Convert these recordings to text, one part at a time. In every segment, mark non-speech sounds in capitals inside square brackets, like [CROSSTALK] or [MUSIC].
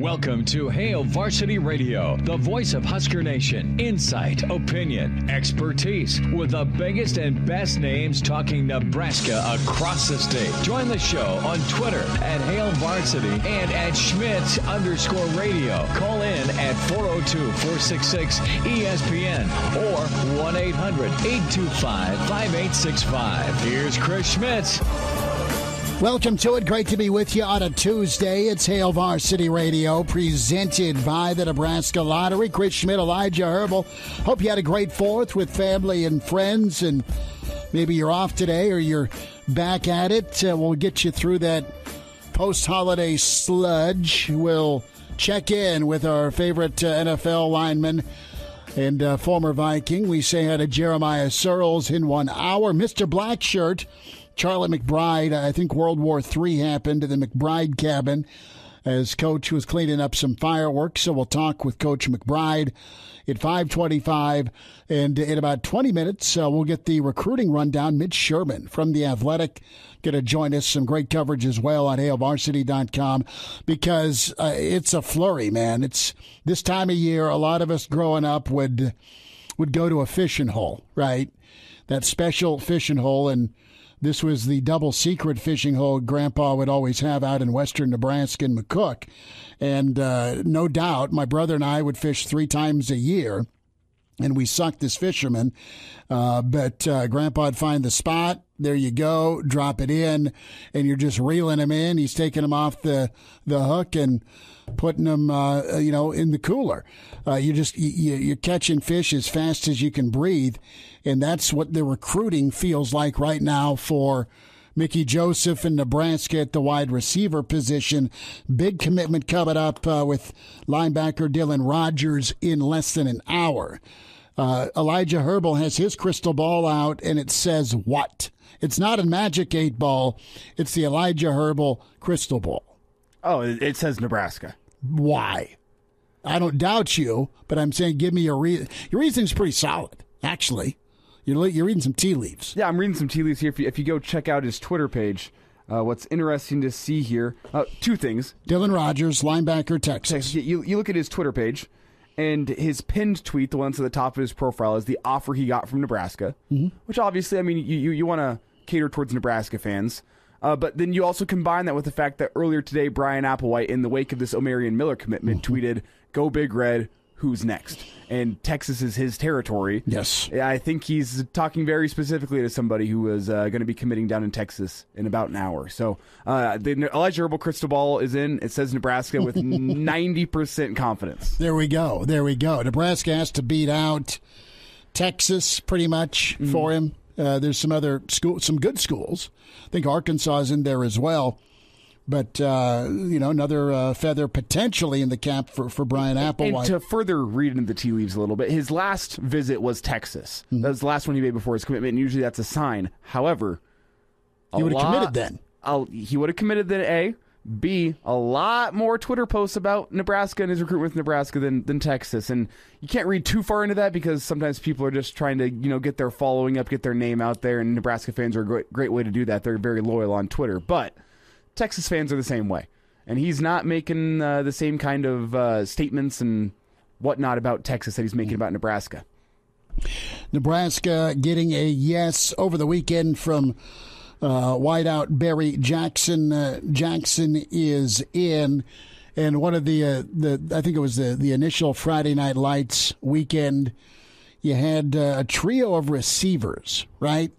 Welcome to Hail Varsity Radio, the voice of Husker Nation. Insight, opinion, expertise, with the biggest and best names talking Nebraska across the state. Join the show on Twitter at Hail Varsity and at Schmidt underscore radio. Call in at 402-466-ESPN or 1-800-825-5865. Here's Chris Schmidt. Welcome to it. Great to be with you on a Tuesday. It's Hail Varsity Radio, presented by the Nebraska Lottery. Chris Schmidt, Elijah Herbel. Hope you had a great fourth with family and friends, and maybe you're off today or you're back at it. Uh, we'll get you through that post holiday sludge. We'll check in with our favorite uh, NFL lineman and uh, former Viking. We say hi to Jeremiah Sirles in one hour. Mr. Blackshirt Charlie McBride. I think World War III happened in the McBride cabin as coach was cleaning up some fireworks. So we'll talk with Coach McBride at 525. And in about 20 minutes, uh, we'll get the recruiting rundown. Mitch Sherman from The Athletic going to join us. Some great coverage as well on hailvarsity.com because uh, it's a flurry, man. It's this time of year. A lot of us growing up would would go to a fishing hole, right? That special fishing hole and this was the double secret fishing hole Grandpa would always have out in western Nebraska and McCook. And uh, no doubt, my brother and I would fish three times a year. And we sucked as fishermen. Uh, but uh, Grandpa'd find the spot. There you go. Drop it in. And you're just reeling him in. He's taking him off the, the hook and putting them, uh, you know, in the cooler. Uh, you just you, you're catching fish as fast as you can breathe, and that's what the recruiting feels like right now for. Mickey Joseph in Nebraska at the wide receiver position. Big commitment coming up uh, with linebacker Dylan Rogers in less than an hour. Uh, Elijah Herbel has his crystal ball out, and it says what? It's not a magic eight ball. It's the Elijah Herbel crystal ball. Oh, it says Nebraska. Why? I don't doubt you, but I'm saying give me your reason. Your reasoning's pretty solid, actually. You're, you're reading some tea leaves. Yeah, I'm reading some tea leaves here. If you, if you go check out his Twitter page, uh, what's interesting to see here, uh, two things. Dylan Rogers, linebacker, Texas. You, you look at his Twitter page, and his pinned tweet, the one at the top of his profile, is the offer he got from Nebraska, mm-hmm. which obviously, I mean, you, you, you want to cater towards Nebraska fans. Uh, but then you also combine that with the fact that earlier today, Bryan Applewhite, in the wake of this Omarion Miller commitment, mm-hmm. tweeted, Go Big Red, who's next? And Texas is his territory. Yes. I think he's talking very specifically to somebody who is uh, going to be committing down in Texas in about an hour. So uh, the Elijah Herbel crystal ball is in. It says Nebraska with [LAUGHS] 90% confidence. There we go. There we go. Nebraska has to beat out Texas pretty much mm-hmm. for him. Uh, there's some other school, some good schools. I think Arkansas is in there as well. But uh, you know, another uh, feather potentially in the cap for, for Bryan Applewhite. And to further read into the tea leaves a little bit, his last visit was Texas. Mm-hmm. That was the last one he made before his commitment. And usually, that's a sign. However, he would have committed then. I'll, he would have committed then. A B, a lot more Twitter posts about Nebraska and his recruitment with Nebraska than, than Texas. And you can't read too far into that because sometimes people are just trying to, you know, get their following up, get their name out there, and Nebraska fans are a great, great way to do that. They're very loyal on Twitter. But Texas fans are the same way. And he's not making uh, the same kind of uh, statements and whatnot about Texas that he's making about Nebraska. Nebraska getting a yes over the weekend from uh, wideout Barry Jackson. Uh, Jackson is in, and one of the uh, the I think it was the the initial Friday Night Lights weekend. You had uh, a trio of receivers, right?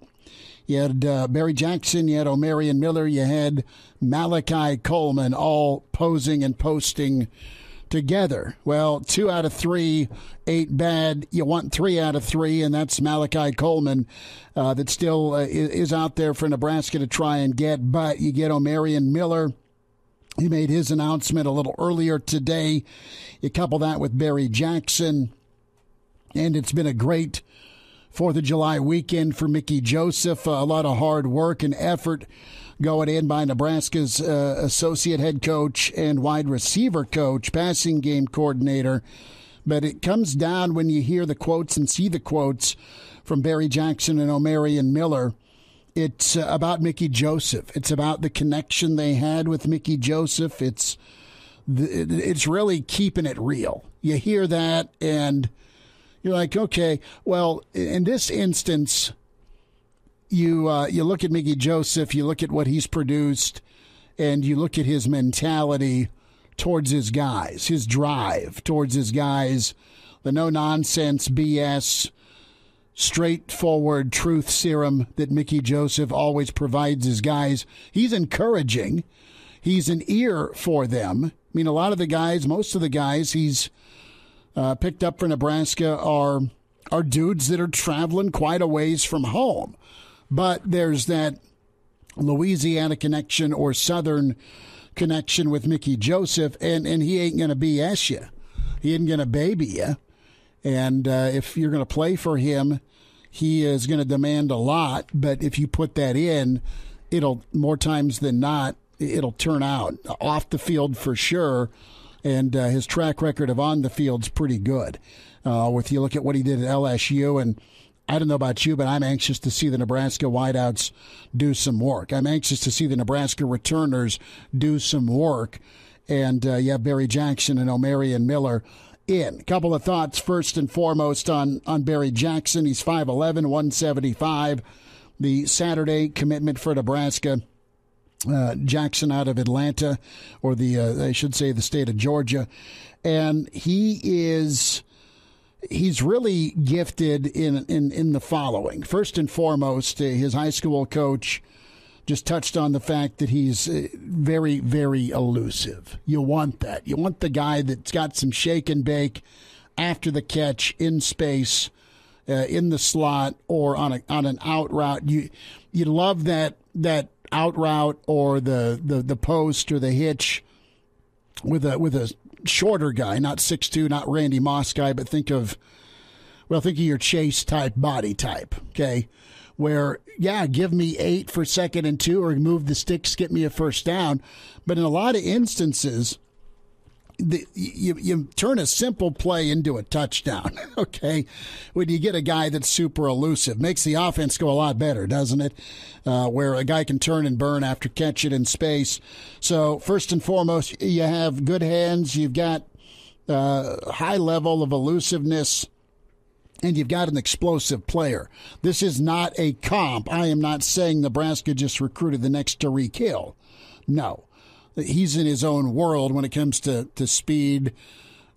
You had uh, Barry Jackson, you had Omarion Miller, you had Malachi Coleman, all posing and posting together. Well, two out of three ain't bad. You want three out of three, and that's Malachi Coleman uh, that still uh, is out there for Nebraska to try and get. But you get Omarion Miller. He made his announcement a little earlier today. You couple that with Barry Jackson, and it's been a great Fourth of July weekend for Mickey Joseph. a lot of hard work and effort going in by Nebraska's uh, associate head coach and wide receiver coach, passing game coordinator. But it comes down when you hear the quotes and see the quotes from Barry Jackson and Omarion Miller. It's uh, about Mickey Joseph. It's about the connection they had with Mickey Joseph. It's it's really keeping it real. You hear that, and you're like, okay, well, in this instance, you uh, you look at Mickey Joseph, you look at what he's produced, and you look at his mentality towards his guys, his drive towards his guys, the no nonsense BS, straightforward truth serum that Mickey Joseph always provides his guys. He's encouraging. He's an ear for them. I mean, a lot of the guys, most of the guys he's uh, picked up for Nebraska are are dudes that are traveling quite a ways from home. But there's that Louisiana connection or Southern connection with Mickey Joseph, and, and he ain't to BS you. He ain't to baby you. And uh, if you're to play for him, he is to demand a lot. But if you put that in, it'll more times than not, it'll turn out off the field for sure. And uh, his track record of on the field's pretty good. Uh, with you look at what he did at LSU and I don't know about you, but I'm anxious to see the Nebraska wideouts do some work. I'm anxious to see the Nebraska returners do some work. And uh, yeah, Barry Jackson and Omarion Miller in. A couple of thoughts first and foremost on, on Barry Jackson. He's 5'11, 175. The Saturday commitment for Nebraska. Uh, Jackson out of Atlanta, or the, uh, I should say, the state of Georgia. And he is he's really gifted in, in, in the following. First and foremost, uh, his high school coach just touched on the fact that he's uh, very, very elusive. You want that. You want the guy that's got some shake and bake after the catch in space, uh, in the slot, or on a on an out route. You you love that that out route or the, the, the post or the hitch with a with a shorter guy, not six two, not Randy Moss guy, but think of well, think of your chase type body type, okay? Where, yeah, give me eight for second and two or move the sticks, get me a first down. But in a lot of instances, the, you, you turn a simple play into a touchdown, [LAUGHS] okay? When you get a guy that's super elusive, makes the offense go a lot better, doesn't it? Uh, where a guy can turn and burn after catch it in space. So first and foremost, you have good hands. You've got uh, high level of elusiveness. And you've got an explosive player. This is not a comp. I am not saying Nebraska just recruited the next Tyreek Hill. No he's in his own world when it comes to, to speed,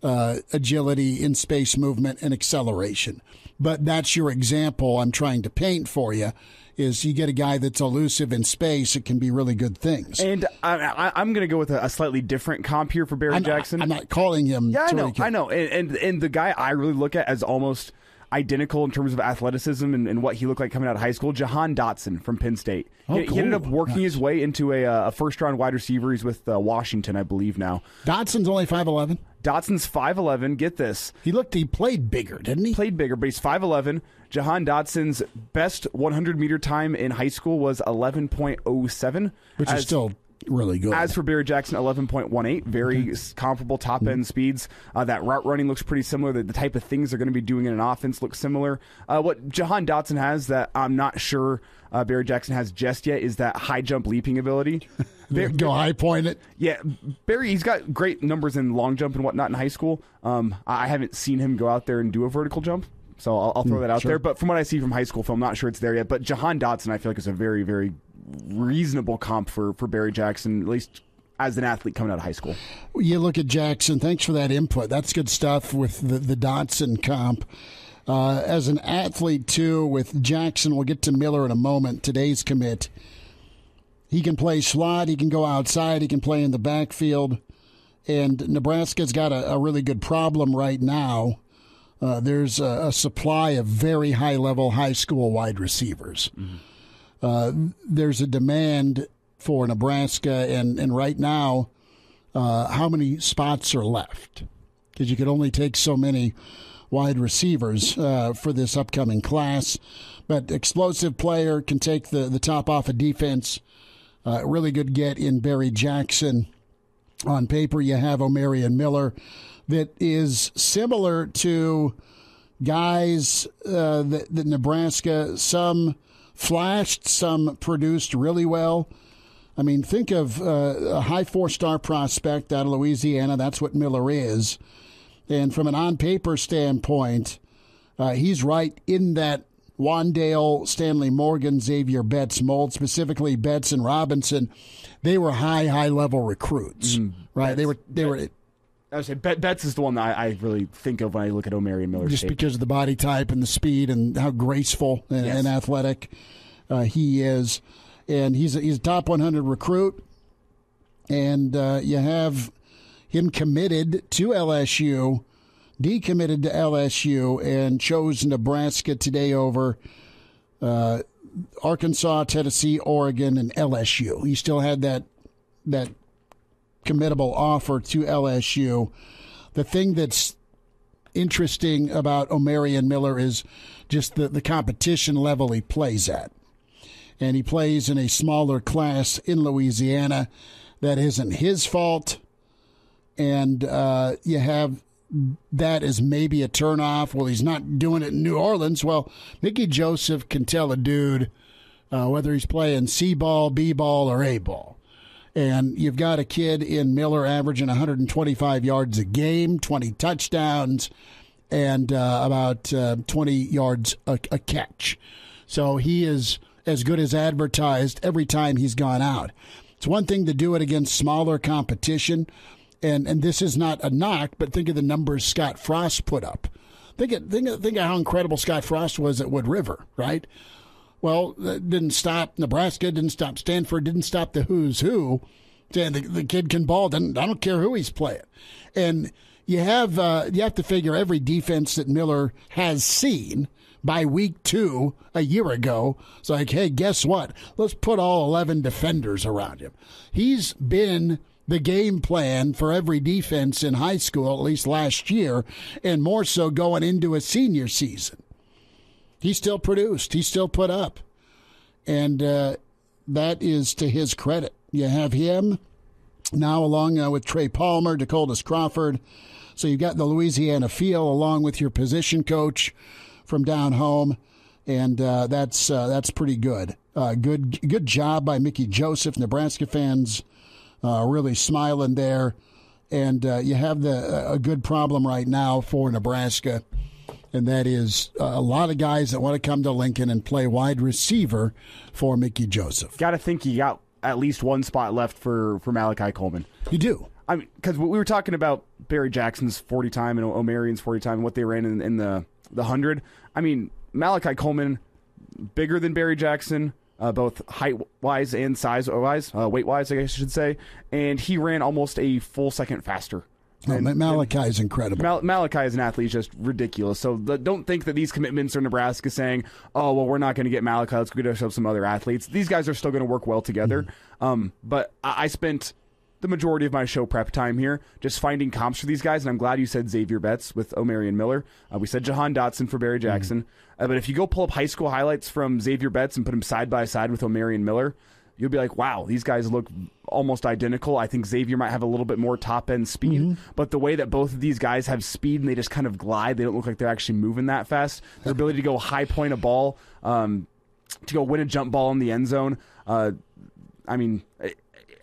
uh, agility, in space movement, and acceleration. But that's your example I'm trying to paint for you. Is you get a guy that's elusive in space, it can be really good things. And I, am going to go with a, a, slightly different comp here for Barry I'm, Jackson. I'm not calling him. Yeah, I know, I know. And, and and the guy I really look at as almost identical in terms of athleticism and, and, what he looked like coming out of high school. Jahan Dotson from Penn State. Oh, he, cool. he, ended up working nice. his way into a, uh, a, first round wide receiver. He's with uh, Washington, I believe now. Dotson's only five eleven. Dotson's five eleven. Get this. He looked. He played bigger, didn't he? Played bigger, but he's five eleven. Jahan Dotson's best 100 meter time in high school was 11.07, which is still really good. As for Barry Jackson, 11.18, very mm-hmm. comparable top end mm-hmm. speeds. Uh, that route running looks pretty similar. The, the type of things they're going to be doing in an offense looks similar. Uh, what Jahan Dotson has that I'm not sure uh, Barry Jackson has just yet is that high jump leaping ability. [LAUGHS] Barry, Go high point it. Yeah, Barry, he's got great numbers in long jump and whatnot in high school. Um, I haven't seen him go out there and do a vertical jump. So I'll, I'll throw mm, that out sure. there. But from what I see from high school film, I'm not sure it's there yet. But Jahan Dotson, I feel like is a very, very reasonable comp for, for Barry Jackson, at least as an athlete coming out of high school. You look at Jackson. Thanks for that input. That's good stuff with the, the Dotson comp. Uh, as an athlete, too, with Jackson, we'll get to Miller in a moment, today's commit. He can play slot, he can go outside, he can play in the backfield. And Nebraska's got a, a really good problem right now. Uh, there's a, a, supply of very high level high school wide receivers. Mm-hmm uh, there's a demand for Nebraska, and, and right now, uh, how many spots are left? Because you could only take so many wide receivers uh, for this upcoming class. But explosive player can take the, the top off of defense. Uh, really good get in Barry Jackson. On paper, you have Omarion Miller that is similar to guys uh, that, that Nebraska, some – flashed, some produced really well. I mean, think of uh, a high four star prospect out of Louisiana. That's what Miller is. And from an on paper standpoint, uh, he's right in that Wan'Dale, Stanley Morgan, Xavier Betts mold, specifically Betts and Robinson. They were high, high level recruits, mm, right? Betts, they were, they Bet, were. I would say Betts is the one that I, I, really think of when I look at Omarion Miller. Just because of the body type and the speed and how graceful and, yes. and athletic uh, he is, and he's a, he's a top 100 recruit, and uh, you have him committed to LSU decommitted to LSU and chose Nebraska today over uh, Arkansas, Tennessee, Oregon, and LSU. He still had that that committable offer to LSU. The thing that's interesting about Omarion Miller is just the, the competition level he plays at. And he plays in a smaller class in Louisiana. That isn't his fault. And uh, you have that is maybe a turnoff. Well, he's not doing it in New Orleans. Well, Mickey Joseph can tell a dude uh, whether he's playing C ball, B ball, or A ball. And you've got a kid in Miller averaging 125 yards a game, 20 touchdowns, and uh, about uh, 20 yards a, a catch. So he is as good as advertised every time he's gone out. It's one thing to do it against smaller competition, and and this is not a knock, but think of the numbers Scott Frost put up. Think of, think of, think of how incredible Scott Frost was at Wood River, right? Well, that didn't stop Nebraska, didn't stop Stanford, didn't stop the who's who. The, the kid can ball, then I don't care who he's playing. And you have uh, you have to figure every defense that Miller has seen by week two a year ago. It's like, hey, guess what? Let's put all eleven defenders around him. He's been the game plan for every defense in high school, at least last year, and more so going into a senior season. He still produced, he still put up. And uh, that is to his credit. You have him now along uh, with Trey Palmer, Decoldest Crawford. So you've got the Louisiana feel along with your position coach from down home. And uh, that's uh, that's pretty good. Uh, good good job by Mickey Joseph. Nebraska fans uh, really smiling there. And uh, you have the a good problem right now for Nebraska, and that is uh, a lot of guys that want to come to Lincoln and play wide receiver for Mickey Joseph. Got to think you got at least one spot left for for Malachi Coleman. You do. I mean, because we were talking about Barry Jackson's forty time and Omarion's forty time and what they ran in, in the the hundred. I mean, Malachi Coleman, bigger than Barry Jackson, uh, both height wise and size wise, uh, weight wise, I guess I should say. And he ran almost a full second faster. And, Malachi is incredible. Mal- Malachi as an athlete is just ridiculous. So the, don't think that these commitments are Nebraska saying, "Oh, well, we're not going to get Malachi. Let's go get some other athletes." These guys are still going to work well together. Mm-hmm. Um, but I-, I spent the majority of my show prep time here, just finding comps for these guys. And I'm glad you said Xavier Betts with Omarion Miller. Uh, we said Jahan Dotson for Barry Jackson. Mm-hmm. Uh, but if you go pull up high school highlights from Xavier Betts and put him side by side with Omarion Miller, you'll be like, wow, these guys look almost identical. I think Xavier might have a little bit more top end speed, mm-hmm. but the way that both of these guys have speed and they just kind of glide, they don't look like they're actually moving that fast. Their ability to go high point a ball, um, to go win a jump ball in the end zone. Uh, I mean,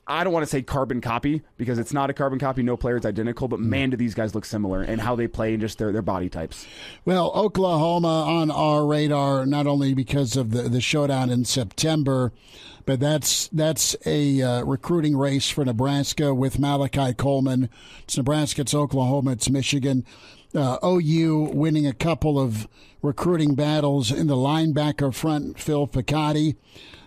I don't want to say carbon copy because it's not a carbon copy. No player is identical, but man, do these guys look similar and how they play and just their, their body types. Well, Oklahoma on our radar, not only because of the, the showdown in September, but that's that's a uh, recruiting race for Nebraska with Malachi Coleman. It's Nebraska, it's Oklahoma, it's Michigan. Uh, OU winning a couple of recruiting battles in the linebacker front, Phil Picciotti.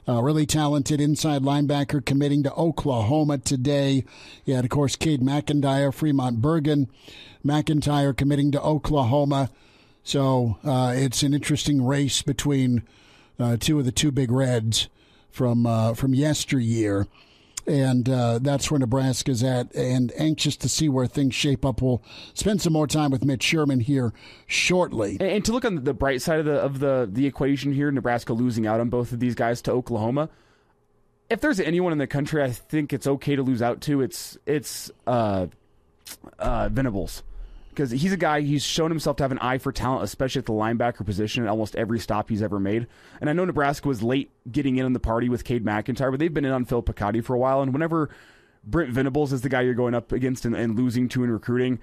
A really talented inside linebacker committing to Oklahoma today. You had, of course, Cade McIntyre, Fremont Bergan, McIntyre committing to Oklahoma. So uh, it's an interesting race between uh, two of the two big reds from uh, from yesteryear and uh, that's where Nebraska's at. And anxious to see where things shape up. We'll spend some more time with Mitch Sherman here shortly. And, and to look on the bright side of the of the the equation here, Nebraska losing out on both of these guys to Oklahoma. If there's anyone in the country, I think it's okay to lose out to. It's it's uh, uh, Venables because he's a guy he's shown himself to have an eye for talent, especially at the linebacker position at almost every stop he's ever made. And I know Nebraska was late getting in on the party with Cade McIntyre, but they've been in on Phil Picciotti for a while. And whenever Brent Venables is the guy you're going up against and, and losing to in recruiting,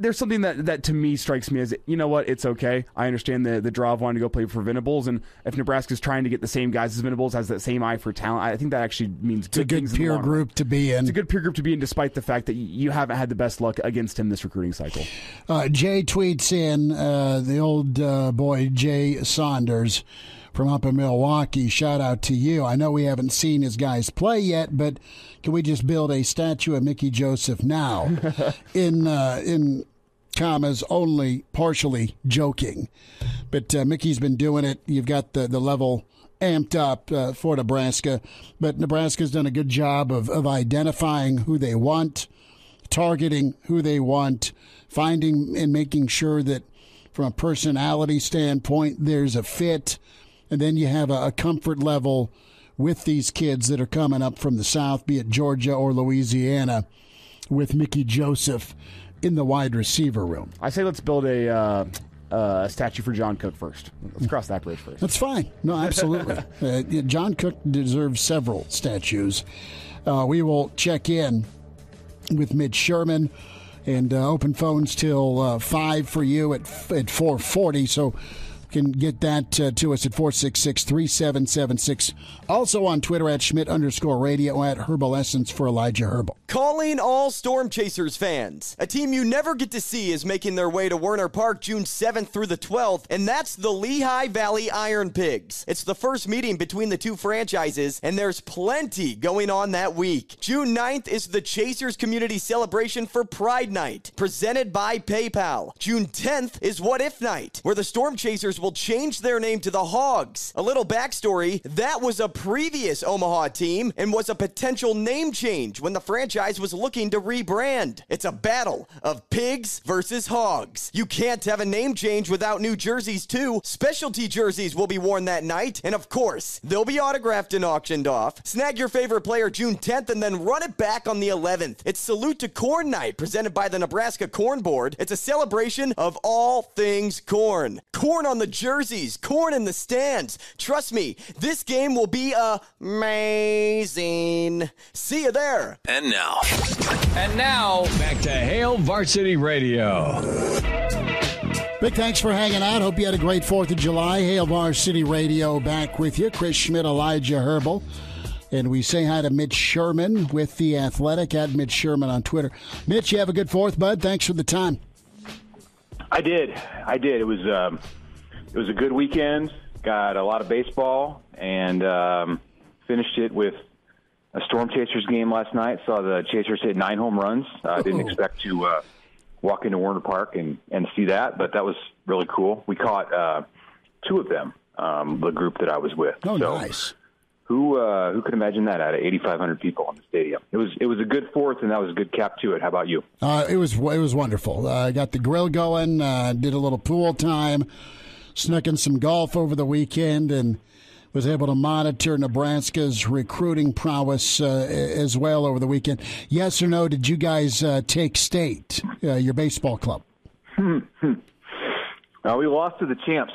there's something that, that to me strikes me as you know what it's okay. I understand the the draw of wanting to go play for Venables, and if Nebraska's trying to get the same guys as Venables, has that same eye for talent, I think that actually means it's a good peer group run. to be in. It's a good peer group to be in, despite the fact that you haven't had the best luck against him this recruiting cycle. Uh, Jay tweets in uh, the old uh, boy Jay Saunders from up in Milwaukee. Shout out to you. I know we haven't seen his guys play yet, but can we just build a statue of Mickey Joseph now? [LAUGHS] in uh, in commas only partially joking, but uh, Mickey's been doing it. You've got the the level amped up uh, for Nebraska, but Nebraska's done a good job of of identifying who they want, targeting who they want, finding and making sure that from a personality standpoint there's a fit, and then you have a, a comfort level with these kids that are coming up from the South, be it Georgia or Louisiana, with Mickey Joseph in the wide receiver room. I say let's build a uh, uh, statue for John Cook first. Let's cross that bridge first. That's fine. No, absolutely. [LAUGHS] uh, John Cook deserves several statues. Uh, we will check in with Mitch Sherman and uh, open phones till uh, five for you at at four forty. So can get that uh, to us at 466 3776. Also on Twitter at Schmidt underscore radio at Herbal Essence for Elijah Herbel. Calling all Storm Chasers fans. A team you never get to see is making their way to Werner Park June 7th through the 12th, and that's the Lehigh Valley Iron Pigs. It's the first meeting between the two franchises, and there's plenty going on that week. June 9th is the Chasers Community Celebration for Pride Night, presented by PayPal. June 10th is What If Night, where the Storm Chasers will change their name to the Hogs. A little backstory that was a previous Omaha team and was a potential name change when the franchise was looking to rebrand. It's a battle of pigs versus hogs. You can't have a name change without new jerseys, too. Specialty jerseys will be worn that night, and of course, they'll be autographed and auctioned off. Snag your favorite player June 10th and then run it back on the 11th. It's Salute to Corn Night presented by the Nebraska Corn Board. It's a celebration of all things corn. Corn on the jerseys, corn in the stands. Trust me, this game will be amazing. See you there. And now. And now, back to Hail Varsity Radio. Big thanks for hanging out. Hope you had a great 4th of July. Hail Varsity Radio back with you. Chris Schmidt, Elijah Herbel. And we say hi to Mitch Sherman with The Athletic at Mitch Sherman on Twitter. Mitch, you have a good 4th, bud. Thanks for the time. I did. I did. It was um, it was a good weekend. Got a lot of baseball and um, finished it with a Storm Chasers game last night. Saw the Chasers hit nine home runs. I uh, didn't expect to uh, walk into Werner Park and, and see that, but that was really cool. We caught uh, two of them, um, the group that I was with. Oh, so, nice. Who uh, who could imagine that out of 8,500 people in the stadium? It was it was a good fourth, and that was a good cap to it. How about you? Uh, it was it was wonderful. I uh, got the grill going, uh, did a little pool time, snuck in some golf over the weekend, and was able to monitor Nebraska's recruiting prowess uh, as well over the weekend. Yes or no? Did you guys uh, take state, uh, your baseball club? [LAUGHS] uh, we lost to the champs.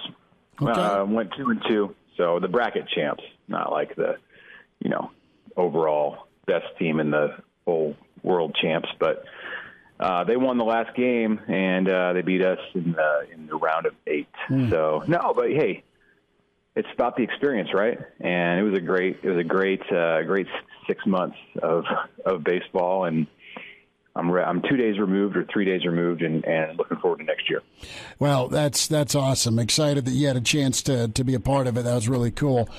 Okay. Uh, went two and two. So the bracket champs, not like the, you know, overall best team in the whole world champs, but uh, they won the last game and uh, they beat us in the in the round of eight. Mm. So no, but hey, it's about the experience, right? And it was a great it was a great uh, great six months of of baseball and I'm re- I'm two days removed or three days removed, and, and looking forward to next year. Well, that's that's awesome. Excited that you had a chance to to be a part of it. That was really cool.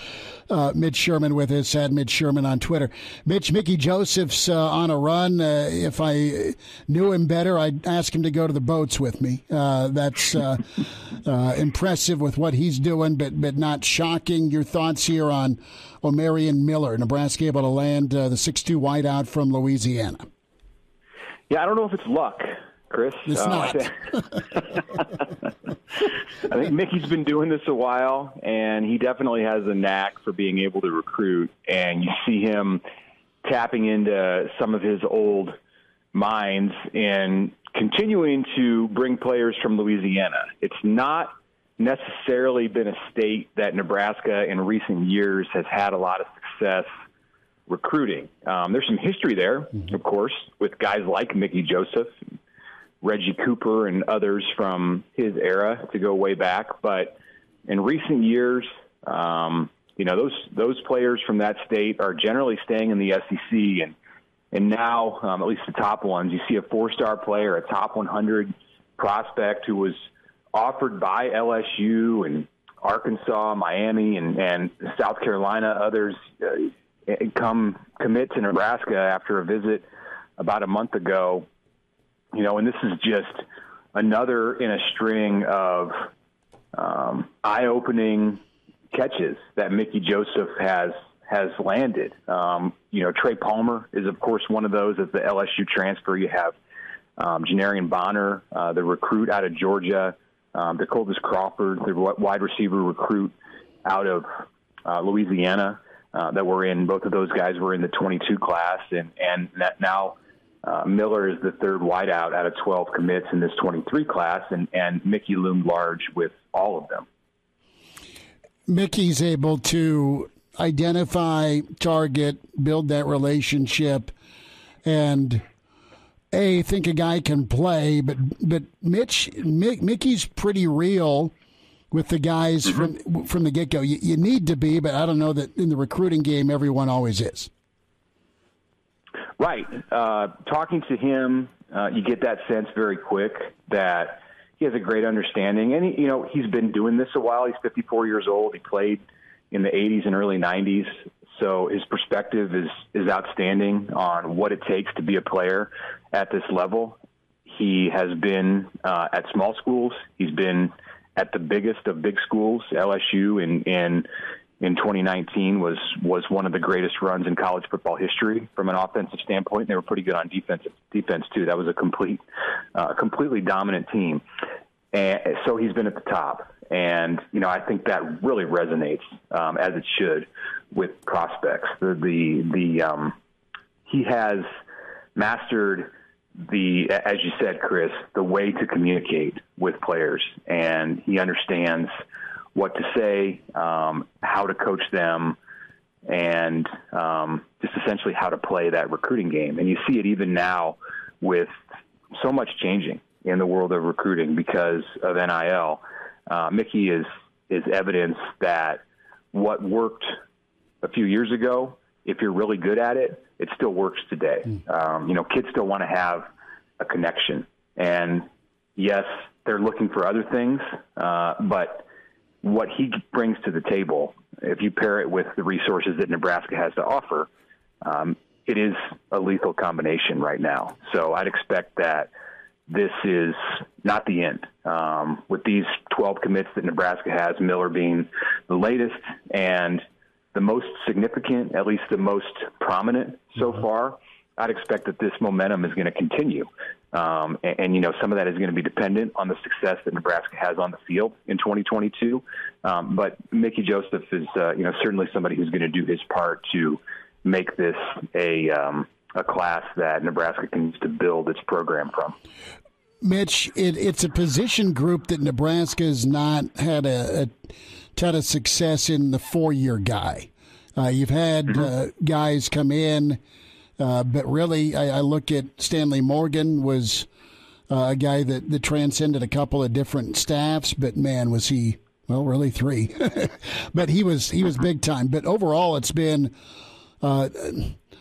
Uh, Mitch Sherman with us at Mitch Sherman on Twitter. Mitch Mickey Joseph's uh, on a run. Uh, if I knew him better, I'd ask him to go to the boats with me. Uh, that's uh, [LAUGHS] uh, impressive with what he's doing, but but not shocking. Your thoughts here on Omarion Miller, Nebraska able to land the six two wideout from Louisiana. Yeah, I don't know if it's luck, Chris. It's uh, not. [LAUGHS] I think Mickey's been doing this a while, and he definitely has a knack for being able to recruit. And you see him tapping into some of his old mines and continuing to bring players from Louisiana. It's not necessarily been a state that Nebraska in recent years has had a lot of success recruiting. Um, there's some history there, mm-hmm. of course, with guys like Mickey Joseph, Reggie Cooper, and others from his era to go way back. But in recent years, um, you know those those players from that state are generally staying in the SEC, and and now um, at least the top ones, you see a four-star player, a top 100 prospect who was offered by LSU and Arkansas, Miami, and and South Carolina, others. Uh, come commit to Nebraska after a visit about a month ago. You know, and this is just another in a string of um, eye-opening catches that Mickey Joseph has has landed. Um, you know, Trey Palmer is of course one of those as the LSU transfer. You have um, Janiran Bonner, uh, the recruit out of Georgia, um, Decoldest Crawford, the wide receiver recruit out of uh, Louisiana uh, that were in. Both of those guys were in the 22 class, and and now uh, Miller is the third wideout out of 12 commits in this 23 class, and and Mickey loomed large with all of them. Mickey's able to identify, target, build that relationship, and a think a guy can play, but but Mitch Mickey's pretty real with the guys mm-hmm. from from the get go. You, you, need to be, but I don't know that in the recruiting game everyone always is. Right. Uh, talking to him, uh, you get that sense very quick that he has a great understanding, and he, you know he's been doing this a while. He's 54 years old. He played in the 80s and early 90s, so his perspective is is outstanding on what it takes to be a player at this level. He has been uh, at small schools. He's been at the biggest of big schools, LSU, in in in 2019 was was one of the greatest runs in college football history from an offensive standpoint. They were pretty good on defensive defense too. That was a complete, uh, completely dominant team. And so he's been at the top, and you know I think that really resonates um, as it should with prospects. The the the um, he has mastered the, as you said, Chris, the way to communicate with players, and he understands what to say, um, how to coach them, and um, just essentially how to play that recruiting game. And you see it even now with so much changing in the world of recruiting because of NIL. Uh, Mickey is is evidence that what worked a few years ago, if you're really good at it, it still works today. Mm. Um, you know, kids still want to have a connection, and yes, they're looking for other things, uh, but what he brings to the table, if you pair it with the resources that Nebraska has to offer, um, it is a lethal combination right now. So I'd expect that this is not the end. Um, with these 12 commits that Nebraska has, Miller being the latest and the most significant, at least the most prominent so mm-hmm. far, I'd expect that this momentum is going to continue. Um, and, and, you know, some of that is going to be dependent on the success that Nebraska has on the field in 2022. Um, but Mickey Joseph is, uh, you know, certainly somebody who's going to do his part to make this a um, a class that Nebraska can use to build its program from. Mitch, it, it's a position group that Nebraska has not had a, a ton of success in the four year guy. Uh, you've had mm-hmm. uh, guys come in, uh, but really, I, I, look at Stanley Morgan was uh, a guy that, that transcended a couple of different staffs, but man, was he well, really three. [LAUGHS] but he was he was big time. But overall, it's been uh,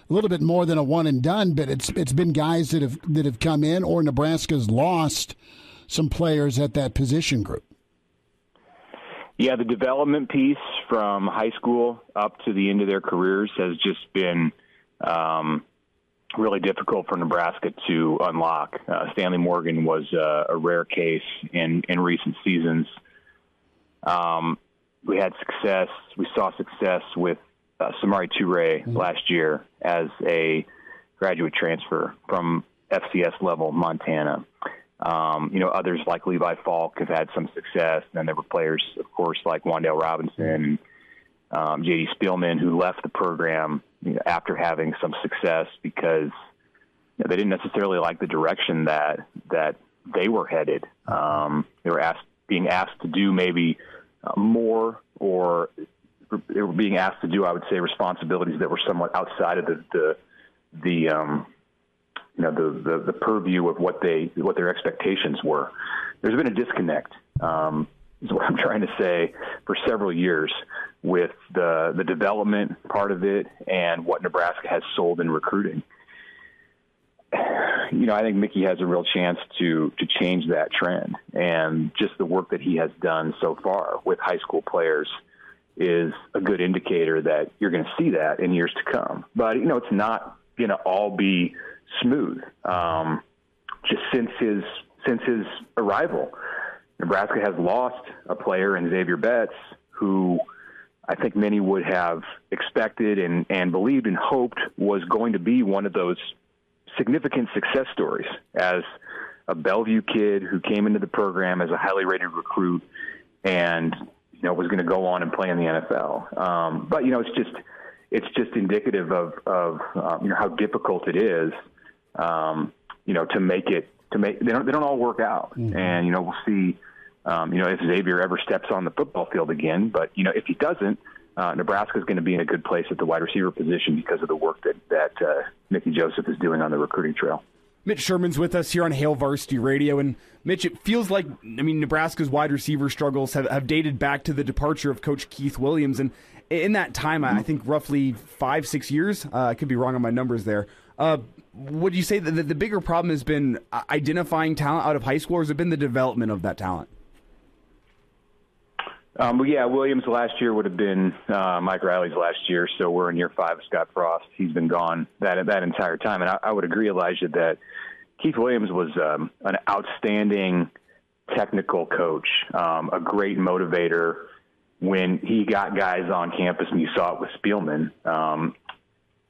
a little bit more than a one and done. But it's it's been guys that have that have come in, or Nebraska's lost some players at that position group. Yeah, the development piece from high school up to the end of their careers has just been um, really difficult for Nebraska to unlock. Uh, Stanley Morgan was uh, a rare case in, in recent seasons. Um, we had success. We saw success with uh, Samori Toure mm-hmm. last year as a graduate transfer from FCS level Montana. Um, you know, others like Levi Falck have had some success. And then there were players, of course, like Wan'Dale Robinson and um, J.D. Spielman, who left the program you know, after having some success because you know, they didn't necessarily like the direction that that they were headed. Um, they were asked being asked to do maybe uh, more, or they were being asked to do, I would say, responsibilities that were somewhat outside of the the, the um, you know the, the, the purview of what they what their expectations were. There's been a disconnect. Um, is what I'm trying to say for several years with the the development part of it and what Nebraska has sold in recruiting. You know, I think Mickey has a real chance to to change that trend, and just the work that he has done so far with high school players is a good indicator that you're going to see that in years to come. But you know, it's not going to all be smooth. Um, just since his since his arrival, Nebraska has lost a player in Xavier Betts who I think many would have expected and, and believed and hoped was going to be one of those significant success stories as a Bellevue kid who came into the program as a highly rated recruit and you know was going to go on and play in the NFL. Um, but you know, it's just it's just indicative of of um, you know how difficult it is, um, you know, to make it to make they don't they don't all work out, mm-hmm. and you know we'll see. Um, you know, if Xavier ever steps on the football field again, but you know, if he doesn't, uh, Nebraska is going to be in a good place at the wide receiver position because of the work that that uh, Mickey Joseph is doing on the recruiting trail. Mitch Sherman's with us here on Hail Varsity Radio. And Mitch, it feels like, I mean, Nebraska's wide receiver struggles have, have dated back to the departure of Coach Keith Williams. And in that time, I think roughly five, six years, uh, I could be wrong on my numbers there. Uh, would you say that the, bigger problem has been identifying talent out of high school, or has it been the development of that talent? Um, yeah, Williams last year would have been uh, Mike Riley's last year, so we're in year five of Scott Frost. He's been gone that that entire time, and I, I would agree, Elijah, that Keith Williams was um, an outstanding technical coach, um, a great motivator. When he got guys on campus, and you saw it with Spielman, um,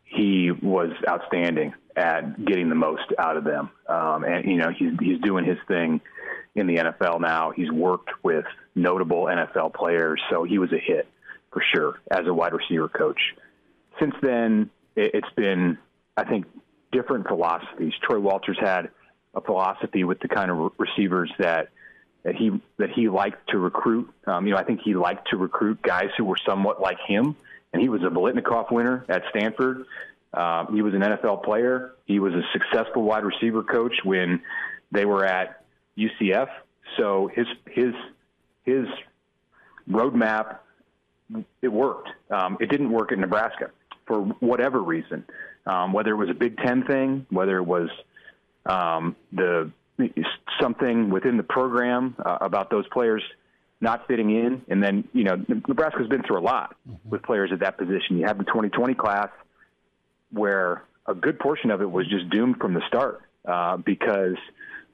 he was outstanding at getting the most out of them. Um, and you know, he's he's doing his thing in the NFL now. He's worked with notable NFL players, so he was a hit for sure as a wide receiver coach. Since then, it's been, I think, different philosophies. Troy Walters had a philosophy with the kind of receivers that that he that he liked to recruit. Um, you know, I think he liked to recruit guys who were somewhat like him. And he was a Biletnikoff winner at Stanford. Uh, he was an NFL player. He was a successful wide receiver coach when they were at UCF. So his his his roadmap it worked. Um, it didn't work at Nebraska for whatever reason, um, whether it was a Big Ten thing, whether it was um, the something within the program uh, about those players not fitting in, and then you know Nebraska's been through a lot mm-hmm. with players at that position. You have the 2020 class where a good portion of it was just doomed from the start uh, because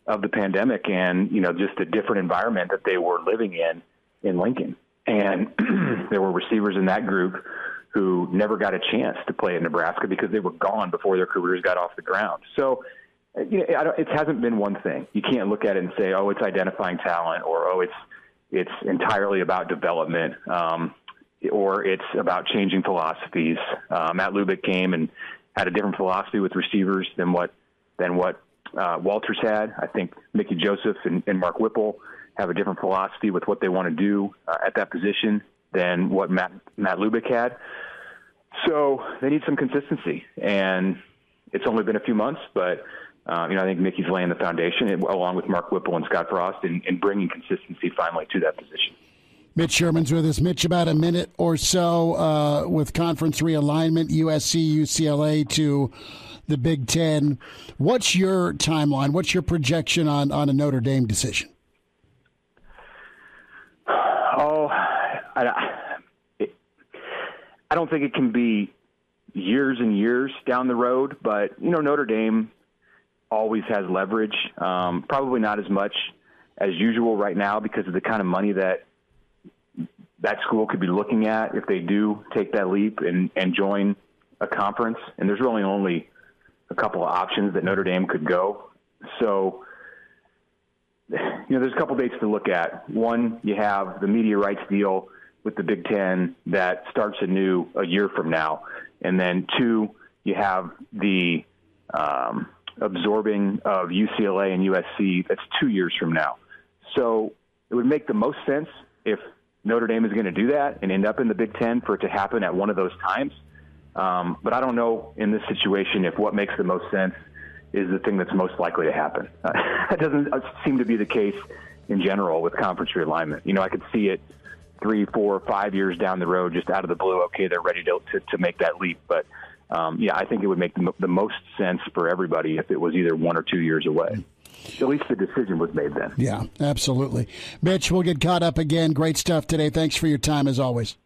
of the pandemic and you know just the different environment that they were living in in Lincoln. And [CLEARS THROAT] there were receivers in that group who never got a chance to play in Nebraska because they were gone before their careers got off the ground. So you know, it hasn't been one thing. You can't look at it and say, "Oh, it's identifying talent," or "Oh, it's it's entirely about development," um, or it's about changing philosophies. Uh, Matt Lubick came and had a different philosophy with receivers than what than what uh, Walters had. I think Mickey Joseph and, and, Mark Whipple have a different philosophy with what they want to do uh, at that position than what Matt, Matt Lubick had. So they need some consistency, and it's only been a few months, but uh, you know I think Mickey's laying the foundation along with Mark Whipple and Scott Frost in, in bringing consistency finally to that position. Mitch Sherman's with us. Mitch, about a minute or so uh, with conference realignment, USC, UCLA to the Big Ten. What's your timeline? What's your projection on, on a Notre Dame decision? Oh, I, it, I don't think it can be years and years down the road, but you know Notre Dame always has leverage. Um, probably not as much as usual right now because of the kind of money that that school could be looking at if they do take that leap and, and join a conference. And there's really only a couple of options that Notre Dame could go. So, you know, there's a couple dates to look at. One, you have the media rights deal with the Big Ten that starts anew a year from now. And then two, you have the um, absorbing of UCLA and USC. That's two years from now. So it would make the most sense if Notre Dame is going to do that and end up in the Big Ten for it to happen at one of those times. Um, but I don't know in this situation if what makes the most sense is the thing that's most likely to happen. Uh, [LAUGHS] that doesn't seem to be the case in general with conference realignment. You know, I could see it three, four, five years down the road, just out of the blue. Okay, they're ready to to, to make that leap, but um, yeah, I think it would make the, the most sense for everybody if it was either one or two years away. At least the decision was made then. Yeah, absolutely. Mitch, we'll get caught up again. Great stuff today. Thanks for your time as always.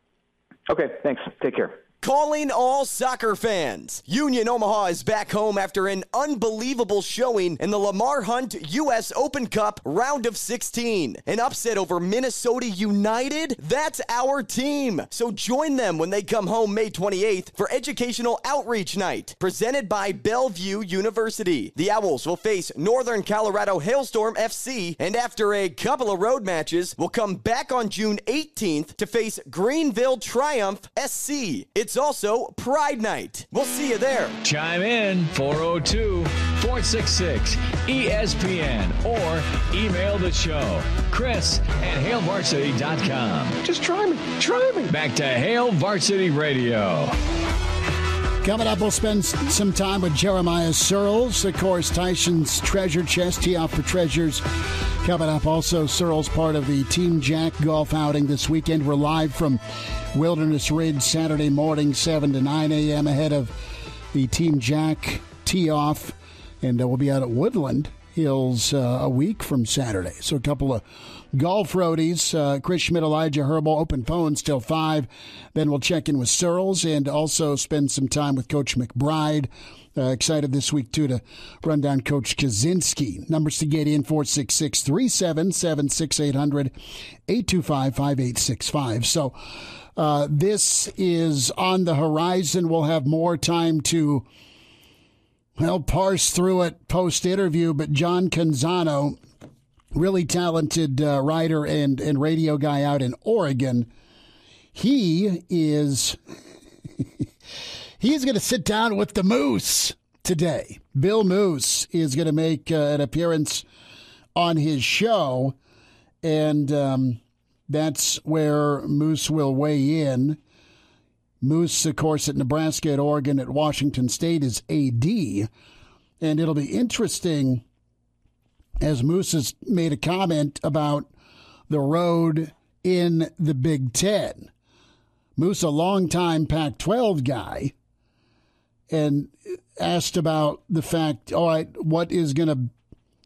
Okay, thanks. Take care. Calling all soccer fans. Union Omaha is back home after an unbelievable showing in the Lamar Hunt U.S. Open Cup round of 16. An upset over Minnesota United? That's our team. So join them when they come home May 28th for Educational Outreach Night, presented by Bellevue University. The Owls will face Northern Colorado Hailstorm FC, and after a couple of road matches, will come back on June 18th to face Greenville Triumph SC. It's it's also Pride Night. We'll see you there. Chime in 402 466 ESPN or email the show. Chris at HailVarsity.com. Just try me. Try me. Back to Hail Varsity Radio. Coming up, we'll spend some time with Jeremiah Sirles. Of course, Tyson's treasure chest, tee off for treasures. Coming up, also, Sirles part of the Team Jack golf outing this weekend. We're live from Wilderness Ridge Saturday morning, 7 to 9 a.m. ahead of the Team Jack tee off. And uh, we'll be out at Woodland Hills uh, a week from Saturday. So a couple of golf roadies. Uh, Chris Schmidt, Elijah Herbel, open phones till 5. Then we'll check in with Sirles and also spend some time with Coach McBride. Uh, excited this week, too, to run down Coach Kaczynski. Numbers to get in 466 377 6800 825 5865. So, uh, this is on the horizon. We'll have more time to, well, parse through it post interview. But John Canzano, really talented uh, writer and, and radio guy out in Oregon, he is. [LAUGHS] he's going to sit down with the Moos today. Bill Moos is going to make uh, an appearance on his show. And um, that's where Moos will weigh in. Moos, of course, at Nebraska, at Oregon, at Washington State is AD. And it'll be interesting as Moos has made a comment about the road in the Big Ten. Moos, a longtime Pac 12 guy, and asked about the fact, all right, what is going to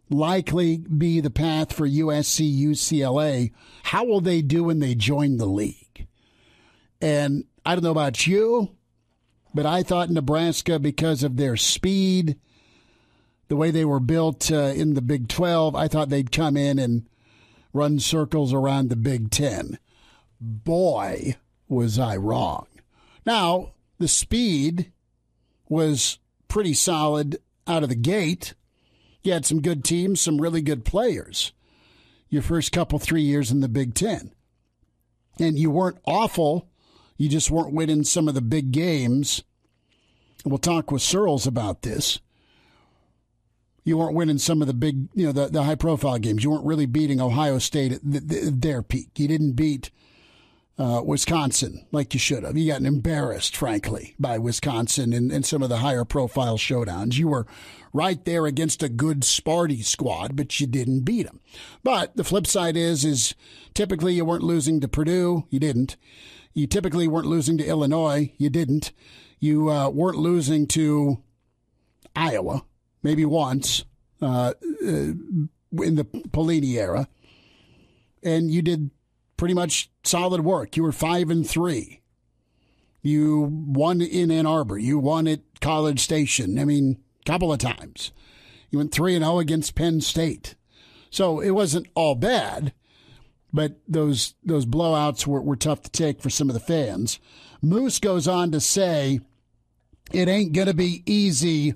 likely be the path for USC, UCLA. How will they do when they join the league? And I don't know about you, but I thought Nebraska, because of their speed, the way they were built uh, in the Big 12, I thought they'd come in and run circles around the Big 10. Boy, was I wrong. Now, the speed was pretty solid out of the gate you had some good teams, some really good players your first couple, three years in the Big Ten. And you weren't awful. You just weren't winning some of the big games. We'll talk with Sirles about this. You weren't winning some of the big, you know, the, the high profile games. You weren't really beating Ohio State at the, the, their peak. You didn't beat uh, Wisconsin like you should have. You got embarrassed, frankly, by Wisconsin in, in some of the higher profile showdowns. You were right there against a good Sparty squad, but you didn't beat them. But the flip side is, is typically you weren't losing to Purdue. You didn't. You typically weren't losing to Illinois. You didn't. You uh, weren't losing to Iowa, maybe once uh, uh in the Pelini era. And you did pretty much solid work. You were five and three. You won in Ann Arbor. You won at College Station. I mean, couple of times. He went three and zero oh against Penn State. So it wasn't all bad, but those those blowouts were, were tough to take for some of the fans. Moos goes on to say, "It ain't gonna be easy."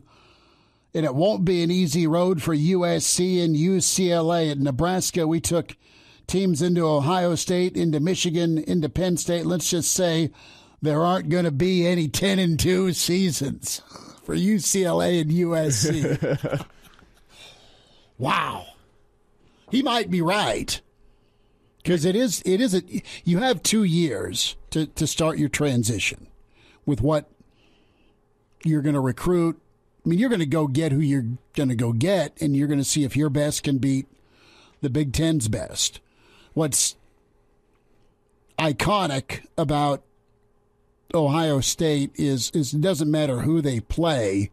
And it won't be an easy road for USC and UCLA. At Nebraska, we took teams into Ohio State, into Michigan, into Penn State. Let's just say there aren't going to be any 10 and 2 seasons. [LAUGHS] for UCLA and USC. [LAUGHS] wow. He might be right. Because it is it is a you have two years to, to start your transition with what you're gonna recruit. I mean, you're gonna go get who you're gonna go get, and you're gonna see if your best can beat the Big Ten's best. What's iconic about Ohio State is is it doesn't matter who they play.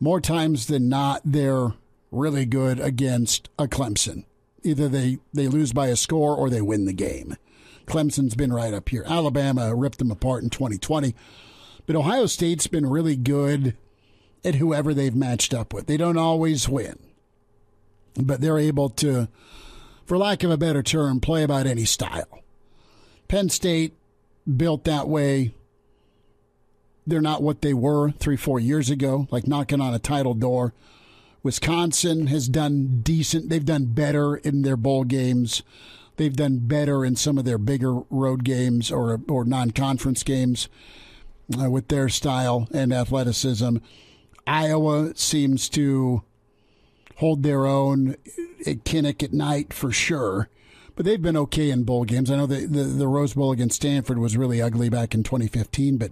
More times than not, they're really good against a Clemson. Either they, they lose by a score or they win the game. Clemson's been right up here. Alabama ripped them apart in 2020. But Ohio State's been really good at whoever they've matched up with. They don't always win, but they're able to, for lack of a better term, play about any style. Penn State built that way. They're not what they were three, four years ago, like knocking on a title door. Wisconsin has done decent. They've done better in their bowl games. They've done better in some of their bigger road games or or non-conference games uh, with their style and athleticism. Iowa seems to hold their own at Kinnick at night for sure, but they've been okay in bowl games. I know the, the, the Rose Bowl against Stanford was really ugly back in 2015, but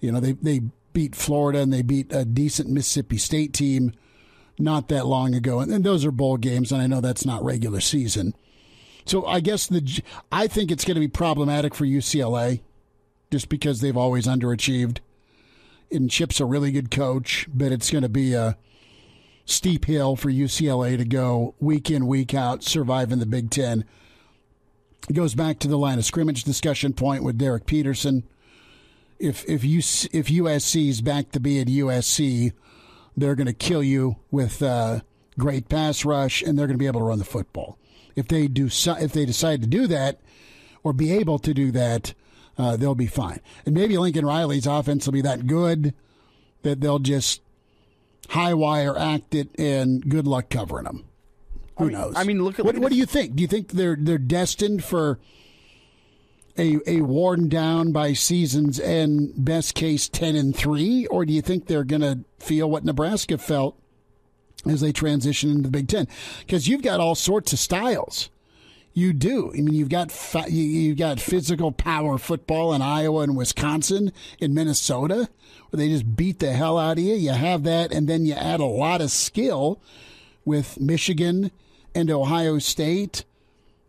you know they they beat Florida and they beat a decent Mississippi State team not that long ago, and, and those are bowl games, and I know that's not regular season. So I guess the I think it's going to be problematic for UCLA, just because they've always underachieved. And Chip's a really good coach, but it's going to be a steep hill for UCLA to go week in week out, survive in the Big Ten. It goes back to the line of scrimmage discussion point with Derek Peterson. If if you if USC's back to be at USC, they're going to kill you with uh, great pass rush, and they're going to be able to run the football. If they do, if they decide to do that, or be able to do that, uh, they'll be fine. And maybe Lincoln Riley's offense will be that good that they'll just high wire act it, and good luck covering them. Who I mean, knows? I mean, look at what, look at what do you think? Do you think they're they're destined for? a a worn down by seasons and best case ten and three, or do you think they're going to feel what Nebraska felt as they transition into the Big Ten? Because you've got all sorts of styles. You do. I mean, you've got you- you've got physical power football in Iowa and Wisconsin, in Minnesota, where they just beat the hell out of you. You have that, and then you add a lot of skill with Michigan and Ohio State.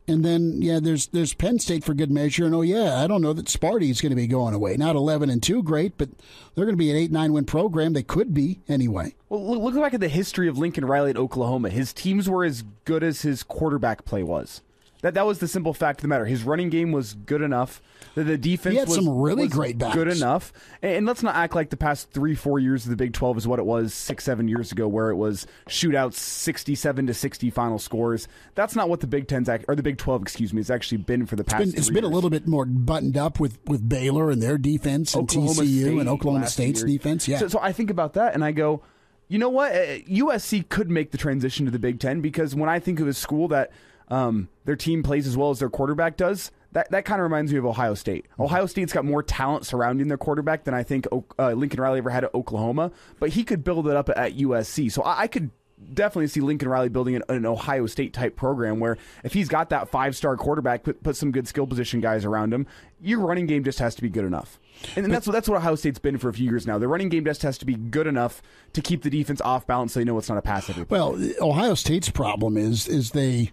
And then yeah, there's there's Penn State for good measure, and oh yeah, I don't know that Sparty is going to be going away. Not eleven and two, great, but they're going to be an eight nine win program. They could be anyway. Well, look back at the history of Lincoln Riley at Oklahoma. His teams were as good as his quarterback play was. That that was the simple fact of the matter. His running game was good enough. The, the defense He had was, some really great backs. good enough. And, and let's not act like the past three, four years of the Big Twelve is what it was six, seven years ago, where it was shootouts, sixty-seven to sixty final scores. That's not what the Big Ten's or the Big Twelve, excuse me, has actually been for the past. It's been, it's been a little bit more buttoned up with, with Baylor and their defense and Oklahoma TCU State and Oklahoma State's year. defense. Yeah, So, so I think about that and I go, you know what? Uh, USC could make the transition to the Big Ten because when I think of a school that um, their team plays as well as their quarterback does, that, that kind of reminds me of Ohio State. Ohio State's got more talent surrounding their quarterback than I think uh, Lincoln Riley ever had at Oklahoma, but he could build it up at USC. So I, I could definitely see Lincoln Riley building an, an Ohio State type program where if he's got that five star quarterback, put, put some good skill position guys around him, your running game just has to be good enough. And, and that's what that's what Ohio State's been for a few years now. The running game just has to be good enough to keep the defense off balance, so they know it's not a pass every play. Well, Ohio State's problem is is they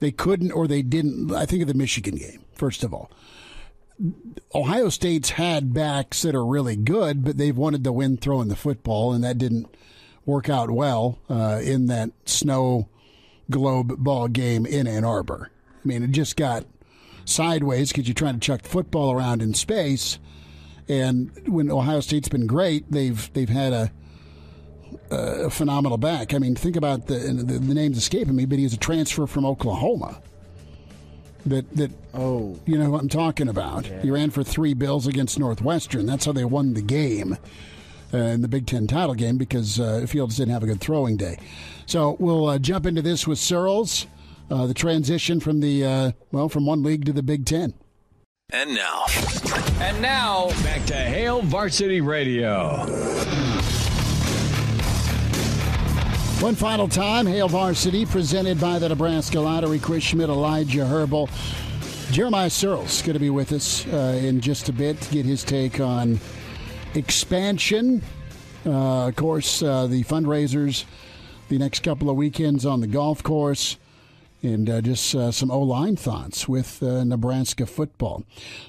they couldn't or they didn't. I think of the Michigan game first of all. Ohio State's had backs that are really good, but they've wanted to win throwing the football, and that didn't work out well uh, in that snow globe ball game in Ann Arbor. I mean, it just got sideways because you're trying to chuck the football around in space. And when Ohio State's been great, they've they've had a a phenomenal back. I mean, think about the, the the name's escaping me, but he's a transfer from Oklahoma. That that Oh. you know what I'm talking about. He ran for three bills against Northwestern. That's how they won the game uh, in the Big Ten title game because uh, Fields didn't have a good throwing day. So we'll uh, jump into this with Sirles, uh, the transition from the uh, well from one league to the Big Ten. And now. And now, back to Hail Varsity Radio. One final time, Hail Varsity, presented by the Nebraska Lottery. Chris Schmidt, Elijah Herbel. Jeremiah Sirles going to be with us uh, in just a bit to get his take on expansion. Uh, of course, uh, the fundraisers the next couple of weekends on the golf course and uh, just uh, some O line thoughts with uh, Nebraska football.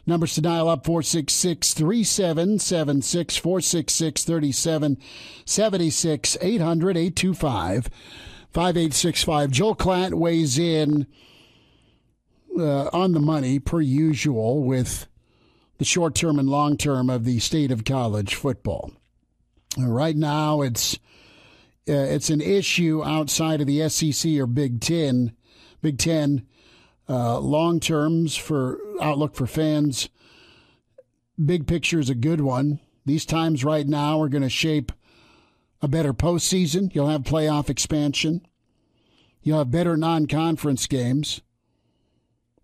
Numbers to dial up 466 3776 466 3776 800 825 5865. Joel Klatt weighs in uh, on the money per usual with the short term and long term of the state of college football. Right now, it's uh, it's an issue outside of the SEC or Big Ten Big Ten. Uh, long terms for outlook for fans. Big picture is a good one. These times right now are going to shape a better postseason. You'll have playoff expansion. You'll have better non conference games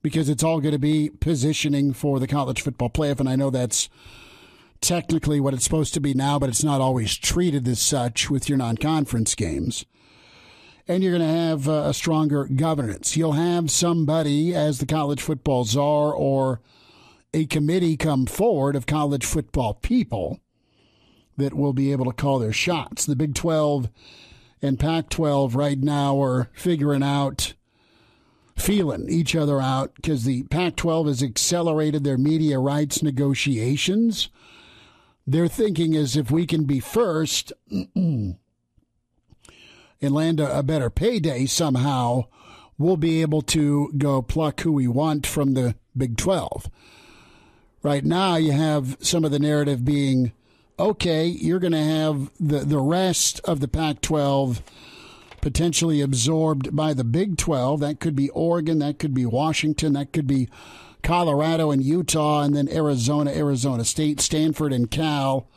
because it's all going to be positioning for the college football playoff. And I know that's technically what it's supposed to be now, but it's not always treated as such with your non conference games and you're going to have uh, a stronger governance. You'll have somebody as the college football czar or a committee come forward of college football people that will be able to call their shots. The Big 12 and Pac 12 right now are figuring out, feeling each other out because the Pac 12 has accelerated their media rights negotiations. Their thinking is if we can be first, [CLEARS THROAT] and land a, a better payday somehow, we'll be able to go pluck who we want from the Big 12. Right now, you have some of the narrative being okay, you're going to have the, the rest of the Pac 12 potentially absorbed by the Big 12. That could be Oregon, that could be Washington, that could be Colorado and Utah, and then Arizona, Arizona State, Stanford, and Cal.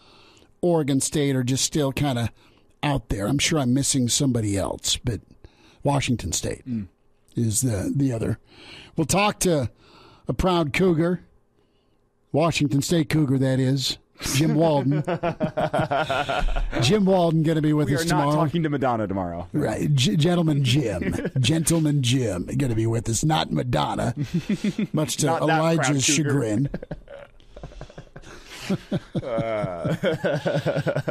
Oregon State are just still kind of out there. I'm sure I'm missing somebody else, but Washington State mm. is the the other. We'll talk to a proud Cougar, Washington State Cougar, that is. Jim [LAUGHS] Walden. Jim Walden going to be with we us tomorrow. not talking to Madonna tomorrow. Right. G- gentleman Jim. [LAUGHS] Gentleman Jim going to be with us. Not Madonna, [LAUGHS] much to Elijah's chagrin.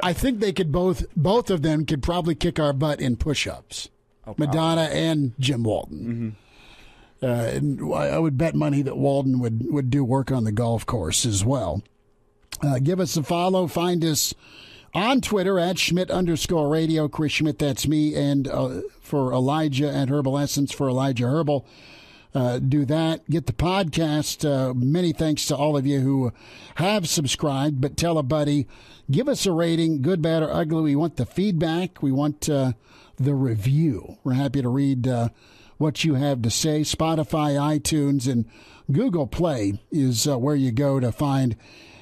I think they could both both of them could probably kick our butt in push-ups. Oh, Madonna and Jim Walden. Mm-hmm. Uh, and I would bet money that Walden would would do work on the golf course as well. Uh, give us a follow. Find us on Twitter at Schmidt underscore radio. Chris Schmidt, that's me. And uh, for Elijah and Herbal Essence for Elijah Herbel uh, do that. Get the podcast. Uh, many thanks to all of you who have subscribed, but tell a buddy. Give us a rating, good, bad, or ugly. We want the feedback. We want uh, the review. We're happy to read uh, what you have to say. Spotify, iTunes, and Google Play is uh, where you go to find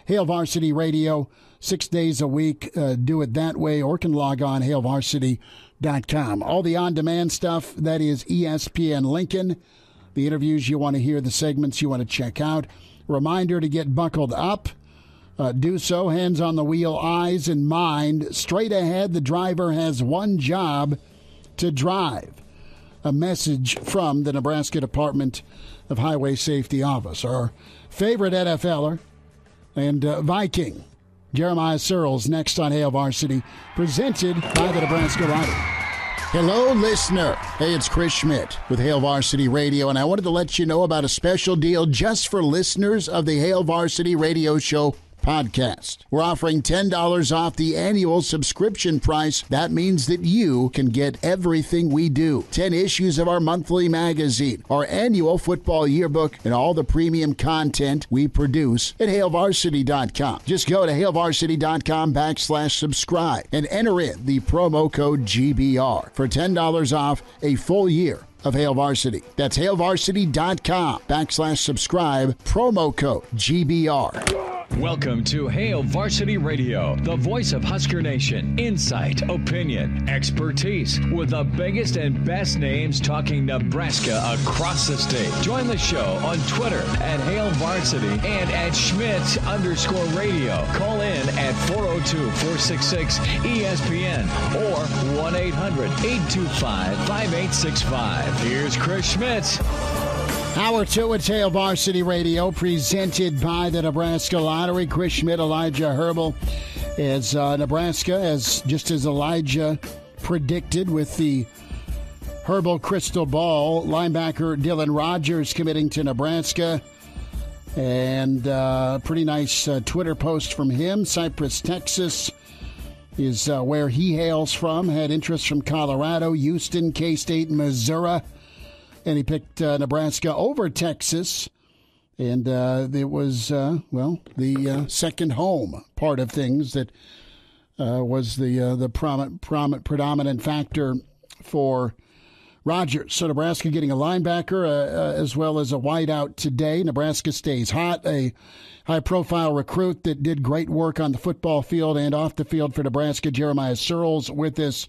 Hail Varsity Radio six days a week. Uh, do it that way, or can log on hailvarsity.com. All the on demand stuff, that is ESPN Lincoln the interviews you want to hear, the segments you want to check out. Reminder to get buckled up. Uh, do so, hands on the wheel, eyes in mind. Straight ahead, the driver has one job to drive. A message from the Nebraska Department of Highway Safety Office. Our favorite NFLer and uh, Viking, Jeremiah Sirles, next on Hail Varsity, presented by the Nebraska Lottery. Hello, listener. Hey, it's Chris Schmidt with Hail Varsity Radio, and I wanted to let you know about a special deal just for listeners of the Hail Varsity Radio Show podcast. We're offering $10 off the annual subscription price. That means that you can get everything we do 10 issues of our monthly magazine, our annual football yearbook, and all the premium content we produce at hailvarsity.com. Just go to hailvarsity.com backslash subscribe and enter in the promo code GBR for $10 off a full year of Hail Varsity. That's hailvarsity.com backslash subscribe, promo code GBR. Welcome to Hail Varsity Radio, the voice of Husker Nation. Insight, opinion, expertise, with the biggest and best names talking Nebraska across the state. Join the show on Twitter at Hail Varsity and at Schmidt underscore radio. Call in at 402-466-ESPN or 1-800-825-5865. Here's Chris Schmidt. Hour two at Hail Varsity Radio, presented by the Nebraska Lottery. Chris Schmidt, Elijah Herbel, as uh, Nebraska, as just as Elijah predicted with the Herbel crystal ball, linebacker Dylan Rogers committing to Nebraska. And uh, pretty nice uh, Twitter post from him. Cypress, Texas is uh, where he hails from. Had interest from Colorado, Houston, K State, Missouri and he picked uh, Nebraska over Texas. And uh, it was, uh, well, the uh, second home part of things that uh, was the uh, the prom- prom- predominant factor for Rogers. So Nebraska getting a linebacker as well as a wideout today. Nebraska stays hot. A high profile recruit that did great work on the football field and off the field for Nebraska, Jeremiah Sirles, with us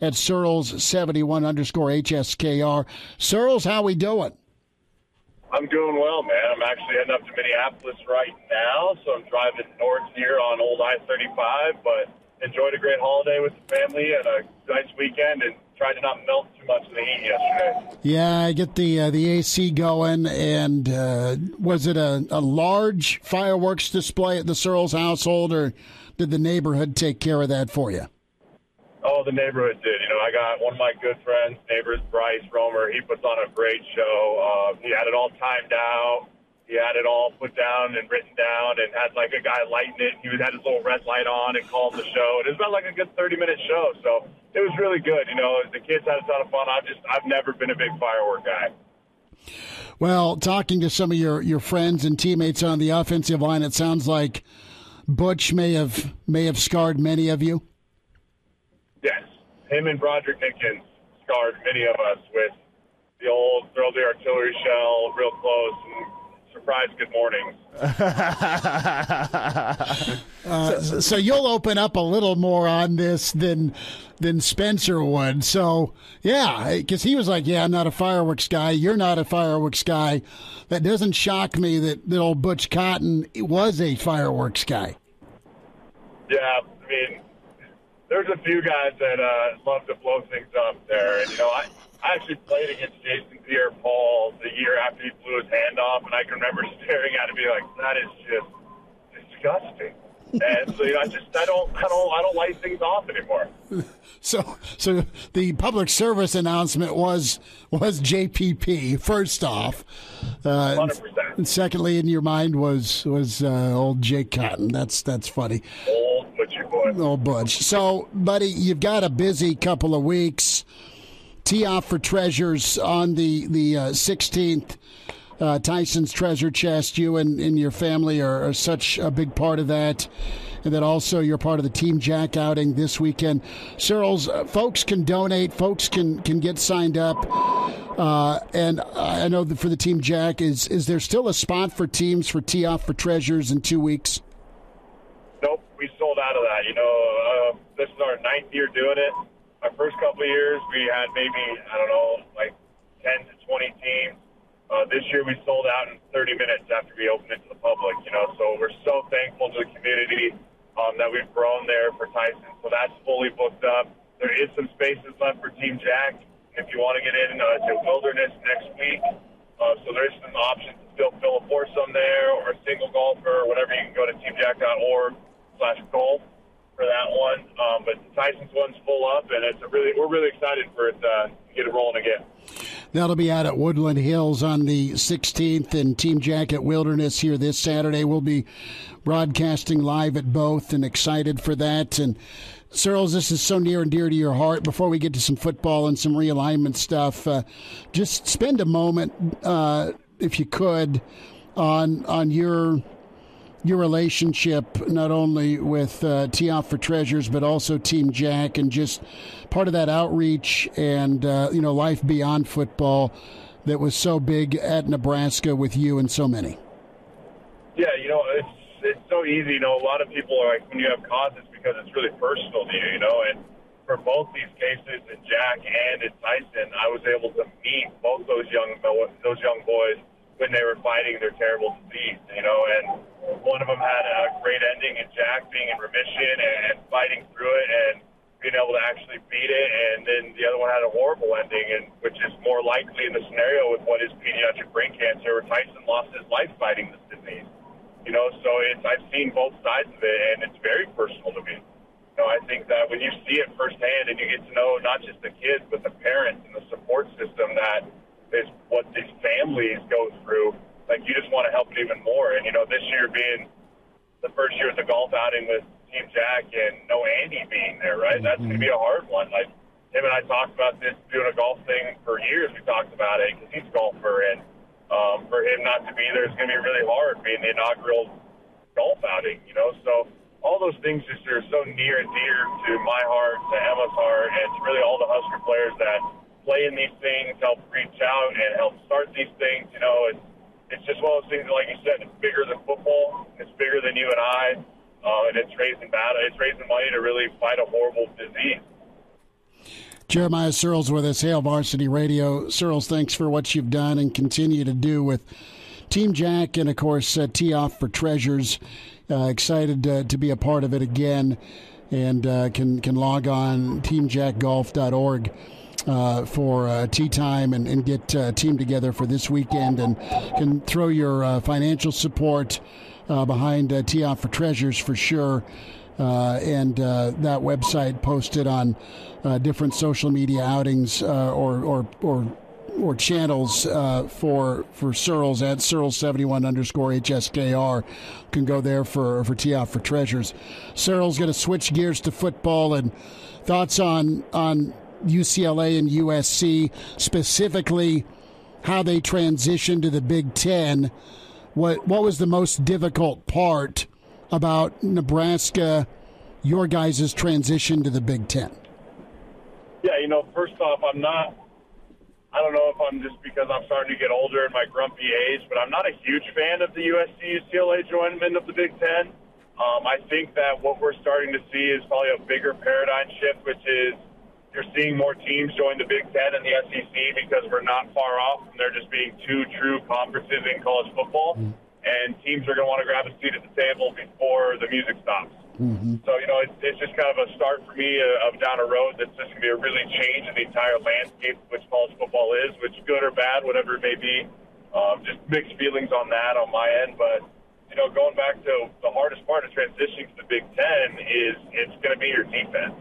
at Sirles71 underscore HSKR. Sirles, how we doing? I'm doing well, man. I'm actually heading up to Minneapolis right now, so I'm driving north here on Old I-35, but enjoyed a great holiday with the family and a nice weekend and tried to not melt too much in the heat yesterday. Yeah, I get the uh, the AC going, and uh, was it a, a large fireworks display at the Sirles household, or did the neighborhood take care of that for you? Oh, the neighborhood did. You know, I got one of my good friends, neighbors, Bryce Romer. He puts on a great show. Uh, he had it all timed out. He had it all put down and written down, and had like a guy lighting it. He had his little red light on and called the show. And It was about like a good thirty minute show, so it was really good. You know, the kids had a ton of fun. I've just I've never been a big firework guy. Well, talking to some of your, your friends and teammates on the offensive line, it sounds like Butch may have may have scarred many of you. Yes, him and Broderick Nickens scarred many of us with the old throw the artillery shell real close and surprise good mornings. [LAUGHS] uh, so you'll open up a little more on this than than Spencer would. So yeah, because he was like, "Yeah, I'm not a fireworks guy. You're not a fireworks guy." That doesn't shock me that, that old Butch Cotton was a fireworks guy. Yeah, I mean, there's a few guys that uh, love to blow things up there, and you know, I I actually played against Jason Pierre-Paul the year after he blew his hand off, and I can remember [LAUGHS] staring at him, being like, "That is just disgusting." and so you know, I just I don't I don't I don't light things off anymore. [LAUGHS] So so the public service announcement was was JPP first off, uh, and secondly in your mind was was uh, old Jake Cotton. That's that's funny. Old butcher boy. Old Butch. So, buddy, you've got a busy couple of weeks. Tee off for treasures on the the uh, 16th. Uh, Tyson's treasure chest. You and, and your family are, are, such a big part of that. And then also you're part of the Team Jack outing this weekend. Sirles, uh, folks can donate. Folks can, can get signed up. Uh, and I know that for the Team Jack, is is there still a spot for teams for tee off for treasures in two weeks? Nope, we sold out of that. You know, uh, this is our ninth year doing it. Our first couple of years, we had maybe I don't know, like ten to twenty teams. Uh, this year, we sold out in 30 minutes after we opened it to the public. You know, so we're so thankful to the community um, that we've grown there for Tyson. So that's fully booked up. There is some spaces left for Team Jack if you want to get in uh, to Wilderness next week. Uh, so there's some options to still fill a foursome there or a single golfer or whatever. You can go to teamjack.org slash golf for that one. Um, but Tyson's one's full up, and it's a really we're really excited for it uh, to get it rolling again. That'll be out at Woodland Hills on the 16th, and Team Jack at Wilderness here this Saturday. We'll be broadcasting live at both, and excited for that. And Sirles, this is so near and dear to your heart. Before we get to some football and some realignment stuff, uh, just spend a moment, uh, if you could, on on your your relationship not only with uh, Tee Off for Treasures, but also Team Jack, and just part of that outreach and uh, you know life beyond football that was so big at Nebraska with you and so many. Yeah, you know it's it's so easy. You know, a lot of people are like, when you have causes, because it's really personal to you, you know. And for both these cases, in Jack and in Tyson, I was able to meet both those young those young boys when they were fighting their terrible disease, you know. And one of them had a great ending in Jack being in remission and fighting through it and being able to actually beat it, and then the other one had a horrible ending, and which is more likely in the scenario with what is pediatric brain cancer, where Tyson lost his life fighting this disease. You know, so it's I've seen both sides of it, and it's very personal to me. You know, I think that when you see it firsthand and you get to know not just the kids, but the parents and the support system that is what these families go through, like you just want to help it even more. And you know, this year being the first year at the golf outing with Team Jack and no Andy being there, right? That's going to be a hard one. Like him and I talked about this doing a golf thing for years. We talked about it because he's a golfer and um, for him not to be there is going to be really hard being the inaugural golf outing, you know. So all those things just are so near and dear to my heart, to Emma's heart, and to really all the Husker players that play in these things, help reach out and help start these things. You know, it's it's just one of those things. That, Like you said, it's bigger than football. It's bigger than you and I, uh, and it's raising battle. It's raising money to really fight a horrible disease. Jeremiah Sirles with us, Hail Varsity Radio. Sirles, thanks for what you've done and continue to do with Team Jack and, of course, uh, Tee Off for Treasures. Uh, excited uh, to be a part of it again and uh, can, can log on teamjackgolf.org. Uh, for uh, tea time and, and get uh, team together for this weekend and can throw your uh, financial support uh, behind uh, Tee Off for Treasures for sure. Uh, and that website posted on different social media outings or or or or channels uh, for for Sirles at Sirles seventy one underscore HSKR can go there for for tee off for treasures. Sirles going to switch gears to football and thoughts on on UCLA and USC specifically how they transitioned to the Big Ten. What what was the most difficult part about Nebraska, your guys' transition to the Big Ten? Yeah, you know, first off, I'm not. I don't know if I'm just because I'm starting to get older in my grumpy age, but I'm not a huge fan of the USC UCLA joining of the Big Ten. Um, I think that what we're starting to see is probably a bigger paradigm shift, which is you're seeing more teams join the Big Ten and the SEC because we're not far off from there just being two true conferences in college football. Mm-hmm. And teams are going to want to grab a seat at the table before the music stops. Mm-hmm. So, you know, it's, it's just kind of a start for me of down a road that's just going to be a really change in the entire landscape of which college football is, which good or bad, whatever it may be. Um, just mixed feelings on that on my end. But, you know, going back to the hardest part of transitioning to the Big Ten is it's going to be your defense.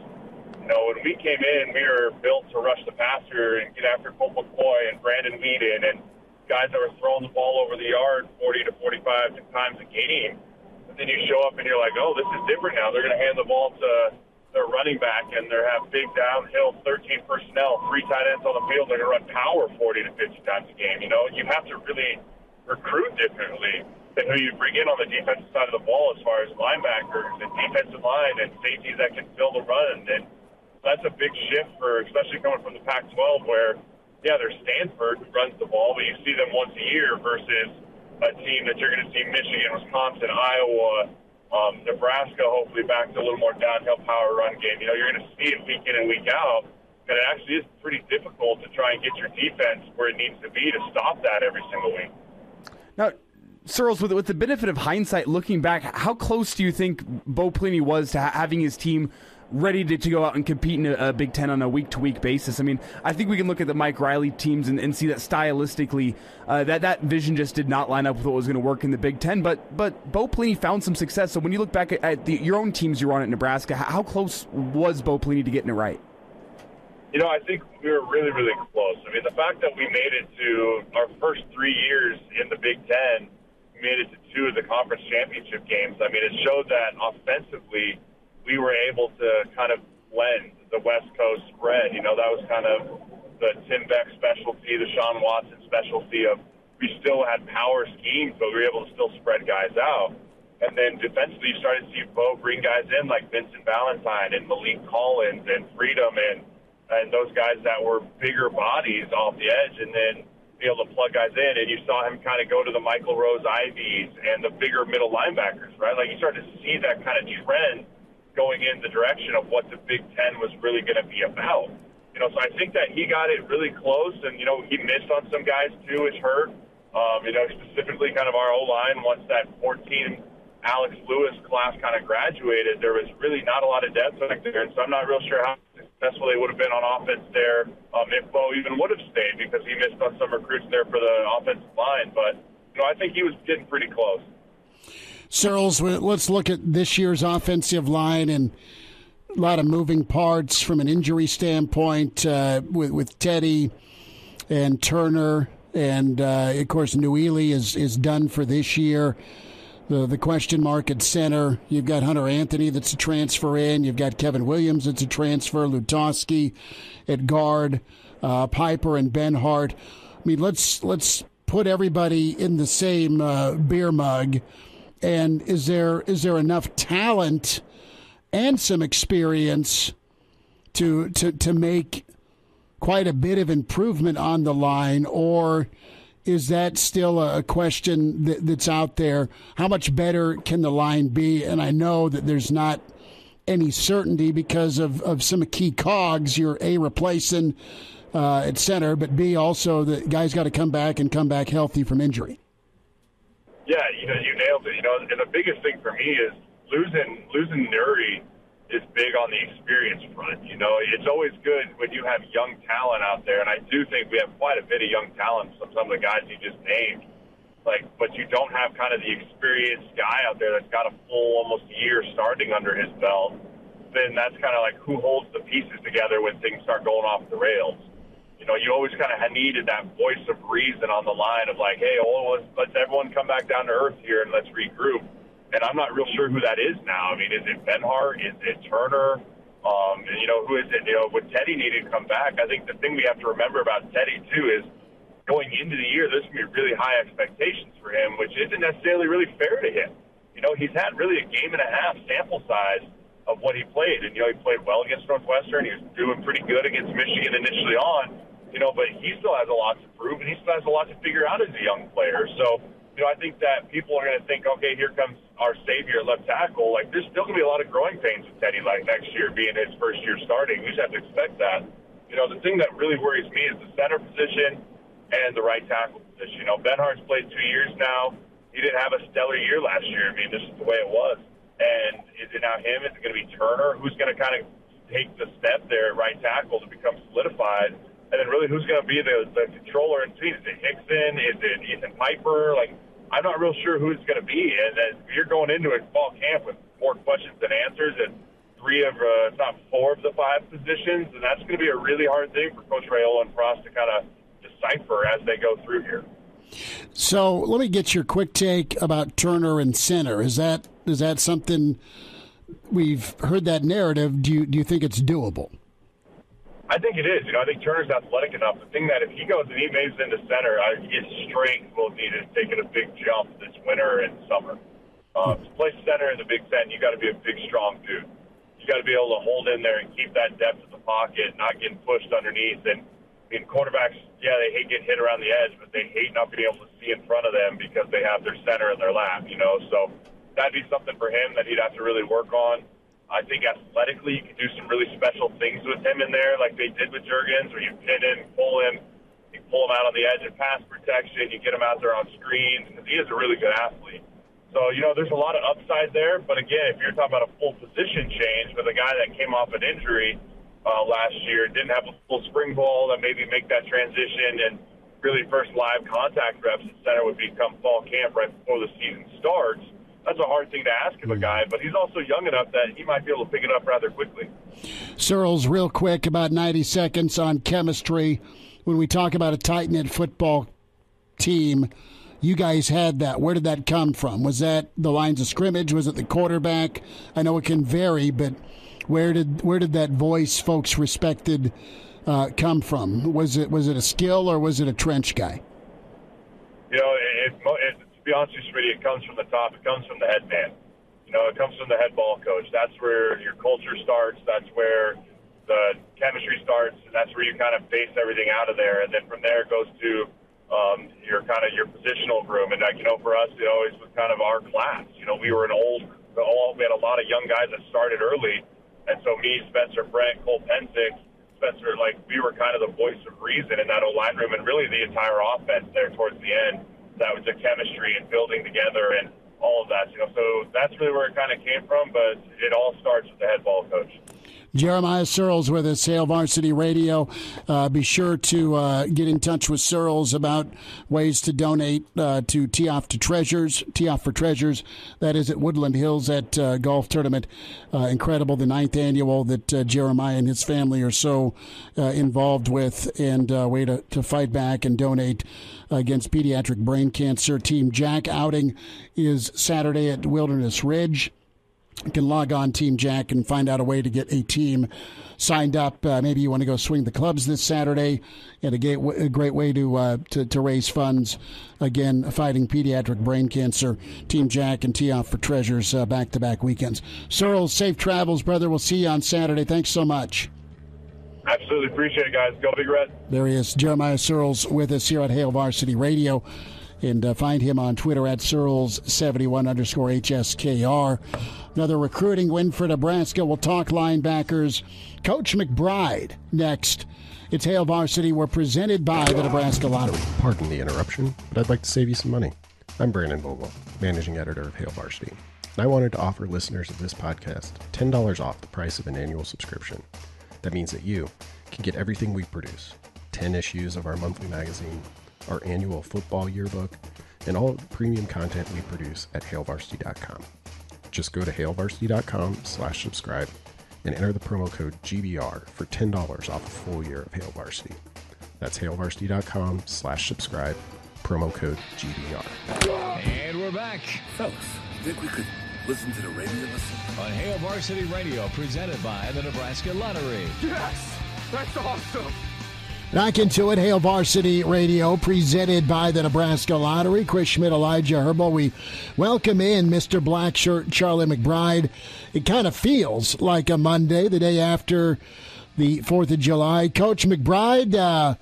Know, when we came in, we were built to rush the passer and get after Colt McCoy and Brandon Weeden and guys that were throwing the ball over the yard 40 to 45 times a game And then you show up and you're like, oh, this is different now. They're going to hand the ball to their running back and they have big downhill 13 personnel, three tight ends on the field. They're going to run power 40 to 50 times a game. You know, you have to really recruit differently than who you bring in on the defensive side of the ball as far as linebackers and defensive line and safeties that can fill the run. And that's a big shift for, especially coming from the Pac-12 where, yeah, there's Stanford who runs the ball, but you see them once a year versus – a team that you're going to see Michigan, Wisconsin, Iowa, um, Nebraska, hopefully back to a little more downhill power run game. You know, you're going to see it week in and week out. And it actually is pretty difficult to try and get your defense where it needs to be to stop that every single week. Now, Sirles, with, with the benefit of hindsight, looking back, how close do you think Bo Pelini was to ha- having his team ready to, to go out and compete in a, a Big Ten on a week to week basis. I mean, I think we can look at the Mike Riley teams and, and see that stylistically, uh, that that vision just did not line up with what was going to work in the Big Ten. But but Bo Pelini found some success. So when you look back at, at the, your own teams you're on at Nebraska, how close was Bo Pelini to getting it right? You know, I think we were really, really close. I mean, the fact that we made it to our first three years in the Big Ten, we made it to two of the conference championship games. I mean, it showed that offensively we were able to kind of blend the West Coast spread. You know, that was kind of the Tim Beck specialty, the Shawn Watson specialty of we still had power schemes, but we were able to still spread guys out. And then defensively, you started to see Bo bring guys in like Vincent Valentine and Maliek Collins and Freedom and and those guys that were bigger bodies off the edge. And then be able to plug guys in. And you saw him kind of go to the Michael Rose-Iveys and the bigger middle linebackers, right? Like you started to see that kind of trend going in the direction of what the Big Ten was really going to be about. You know, so I think that he got it really close, and you know he missed on some guys too, which hurt. Um, you know, specifically kind of our O line once that 14 Alex Lewis class kind of graduated, there was really not a lot of depth back there, and so I'm not real sure how successful they would have been on offense there um, if Bo even would have stayed because he missed on some recruits there for the offensive line. But you know, I think he was getting pretty close. Sirles, let's look at this year's offensive line and a lot of moving parts from an injury standpoint uh, with with Teddy and Turner, and uh, of course Nouili is is done for this year the the question mark at center. You've got Hunter Anthony that's a transfer in. You've got Kevin Williams that's a transfer. Lutovsky at guard. Uh, Piper and Benhart. I mean, let's let's put everybody in the same uh, beer mug. And is there is there enough talent and some experience to to to make quite a bit of improvement on the line, or is that still a question that, that's out there? How much better can the line be? And I know that there's not any certainty because of, of some key cogs. You're A, replacing uh, at center, but B, also the guy's got to come back and come back healthy from injury. Yeah, you know, nailed it. You know, and the biggest thing for me is losing losing Nouri is big on the experience front. You know, it's always good when you have young talent out there, and I do think we have quite a bit of young talent from some of the guys you just named. Like, but you don't have kind of the experienced guy out there that's got a full almost year starting under his belt. Then that's kind of like who holds the pieces together when things start going off the rails. You know, you always kind of needed that voice of reason on the line of like, hey, oh, let's, let's everyone come back down to earth here and let's regroup and I'm not real sure who that is now. I mean, is it Benhart? Is it Turner? Um, and, you know, who is it? You know, with Teddy needing to come back, I think the thing we have to remember about Teddy too is going into the year, there's going to be really high expectations for him, which isn't necessarily really fair to him. You know, he's had really a game and a half sample size of what he played, and you know, he played well against Northwestern. He was doing pretty good against Michigan initially on. You know, but he still has a lot to prove, and he still has a lot to figure out as a young player. So you know, I think that people are going to think, okay, here comes our savior left tackle. Like, there's still going to be a lot of growing pains with Teddy, like next year being his first year starting. We just have to expect that. You know, the thing that really worries me is the center position and the right tackle position. You know, Benhart's played two years now. He didn't have a stellar year last year. I mean, this is the way it was. And is it now him? Is it going to be Turner? Who's going to kind of take the step there at right tackle to become solidified? And then really, who's going to be the, the controller in between? Is it Hixson? Is it Ethan Piper? Like, I'm not real sure who it's going to be. And you're going into a fall camp with more questions than answers, and three of, uh, not four of the five positions, and that's going to be a really hard thing for Coach Raiola and Frost to kind of decipher as they go through here. So let me get your quick take about Turner and center. Is that is that something we've heard that narrative? Do you do you think it's doable? I think it is. You know, I think Turner's athletic enough. The thing that if he goes and he moves into center, I, his strength will need to take a big jump this winter and summer. Uh, to play center in the Big Ten, you got to be a big, strong dude. You got to be able to hold in there and keep that depth in the pocket, not getting pushed underneath. And I mean, quarterbacks, yeah, they hate getting hit around the edge, but they hate not being able to see in front of them because they have their center in their lap. You know, so that'd be something for him that he'd have to really work on. I think athletically you can do some really special things with him in there, like they did with Jurgens, where you pin him, pull him, you pull him out on the edge of pass protection, you get him out there on screens, because he is a really good athlete. So, you know, there's a lot of upside there. But again, if you're talking about a full position change with a guy that came off an injury uh, last year, didn't have a full spring ball that maybe make that transition and really first live contact reps at center would become fall camp right before the season starts – that's a hard thing to ask of a guy, but he's also young enough that he might be able to pick it up rather quickly. Sirles, real quick, about 90 seconds on chemistry. When we talk about a tight knit football team, you guys had that. Where did that come from? Was that the lines of scrimmage? Was it the quarterback? I know it can vary, but where did where did that voice folks respected uh, come from? Was it was it a skill or was it a trench guy? You know, it, it, be honest with you, it comes from the top. It comes from the head man. You know, it comes from the head ball coach. That's where your culture starts. That's where the chemistry starts. And that's where you kind of base everything out of there. And then from there it goes to um, your kind of your positional room. And like you know, for us, it always was kind of our class. You know, we were an old, we had a lot of young guys that started early, and so me, Spencer Brent, Cole Pensick, Spencer, like we were kind of the voice of reason in that O line room, and really the entire offense there towards the end. That was the chemistry and building together and all of that. You know, so that's really where it kind of came from. But it all starts with the head ball coach. Jeremiah Sirles with us, Hail Varsity Radio. Uh, be sure to uh, get in touch with Sirles about ways to donate uh, to Tee Off to Treasures, Tee Off for Treasures. That is at Woodland Hills at uh, Golf Tournament. Uh, incredible, the ninth annual that uh, Jeremiah and his family are so involved with, and way to, to fight back and donate against pediatric brain cancer. Team Jack outing is Saturday at Wilderness Ridge. You can log on Team Jack and find out a way to get a team signed up. Uh, maybe you want to go swing the clubs this Saturday, and a, a great way to, uh, to, to raise funds. Again, fighting pediatric brain cancer. Team Jack and Tee Off for Treasures back to back weekends. Sirles, safe travels, brother. We'll see you on Saturday. Thanks so much. Absolutely appreciate it, guys. Go Big Red. There he is, Jeremiah Sirles, with us here at Hail Varsity Radio. And uh, find him on Twitter at Sirles71 underscore HSKR. Another recruiting win for Nebraska. We'll talk linebackers. Coach McBride next. It's Hail Varsity. We're presented by the Nebraska Lottery. Pardon the interruption, but I'd like to save you some money. I'm Brandon Vogel, managing editor of Hail Varsity. And I wanted to offer listeners of this podcast $10 off the price of an annual subscription. That means that you can get everything we produce 10 issues of our monthly magazine, our annual football yearbook, and all premium content we produce at hailvarsity.com. Just go to hailvarsity.com slash subscribe and enter the promo code GBR for $10 off a full year of Hail Varsity. That's hailvarsity.com slash subscribe, promo code GBR. And we're back. Fellas, think we could listen to the radio listen? On Hail Varsity Radio, presented by the Nebraska Lottery. Yes! That's awesome! Back into it, Hail Varsity Radio, presented by the Nebraska Lottery. Chris Schmidt, Elijah Herbel. We welcome in Mr. Blackshirt, Charlie McBride. It kind of feels like a Monday, the day after the 4th of July. Coach McBride, uh,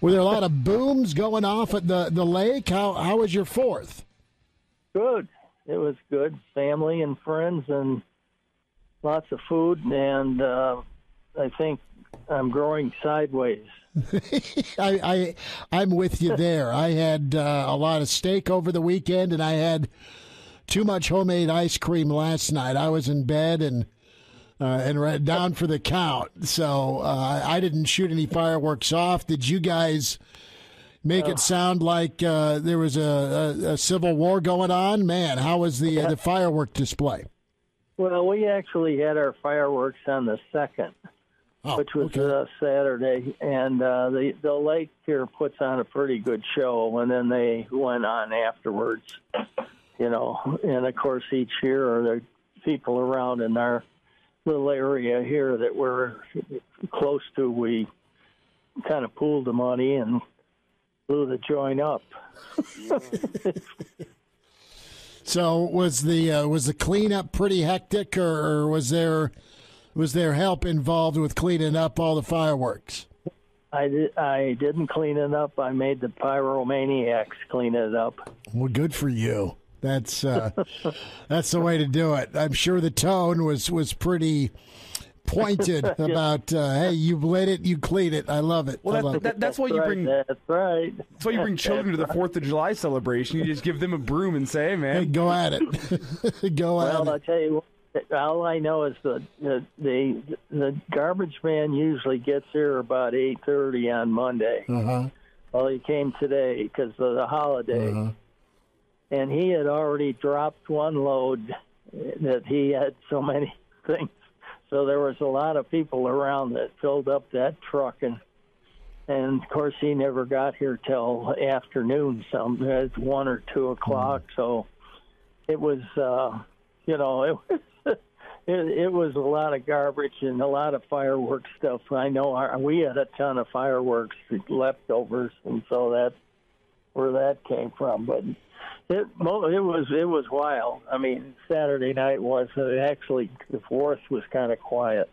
were there a lot of booms going off at the, the lake? How, how was your 4th? Good. It was good. Family and friends and lots of food. And uh, I think I'm growing sideways. [LAUGHS] I, I am with you there. I had uh, a lot of steak over the weekend, and I had too much homemade ice cream last night. I was in bed and uh, and down for the count, so uh, I didn't shoot any fireworks off. Did you guys? Make it sound like uh, there was a, a, a, civil war going on. Man, how was the the [LAUGHS] firework display? Well, we actually had our fireworks on the second oh, which was okay. uh, Saturday, and uh, the the lake here puts on a pretty good show, and then they went on afterwards, you know. And of course, each year are the people around in our little area here that we're close to. We kind of pooled the money and blew the joint up. [LAUGHS] so was the uh, was the cleanup pretty hectic, or, or was there? Was there help involved with cleaning up all the fireworks? I, did, I didn't clean it up. I made the pyromaniacs clean it up. Well, good for you. That's uh, [LAUGHS] that's the way to do it. I'm sure the tone was was pretty pointed [LAUGHS] about uh, hey, you lit it, you clean it. I love it. Well, love that, that, that's why that's you right, bring. That's right. That's why you bring children to the Fourth of July celebration. You just give them a broom and say, "Hey, man, hey, go at it, [LAUGHS] go well, at I'll it." tell you what, all I know is the the the, the garbage man usually gets here about eight thirty on Monday. Uh-huh. Well, he came today because of the holiday, Uh-huh. and he had already dropped one load that he had so many [LAUGHS] things. So there was a lot of people around that filled up that truck, and and of course he never got here till afternoon, some at one or two o'clock. So it was, uh, you know, it was. It, it was a lot of garbage and a lot of fireworks stuff. I know our, we had a ton of fireworks leftovers, and so that's where that came from. But it it was it was wild. I mean, Saturday night was uh, actually the fourth was kind of quiet.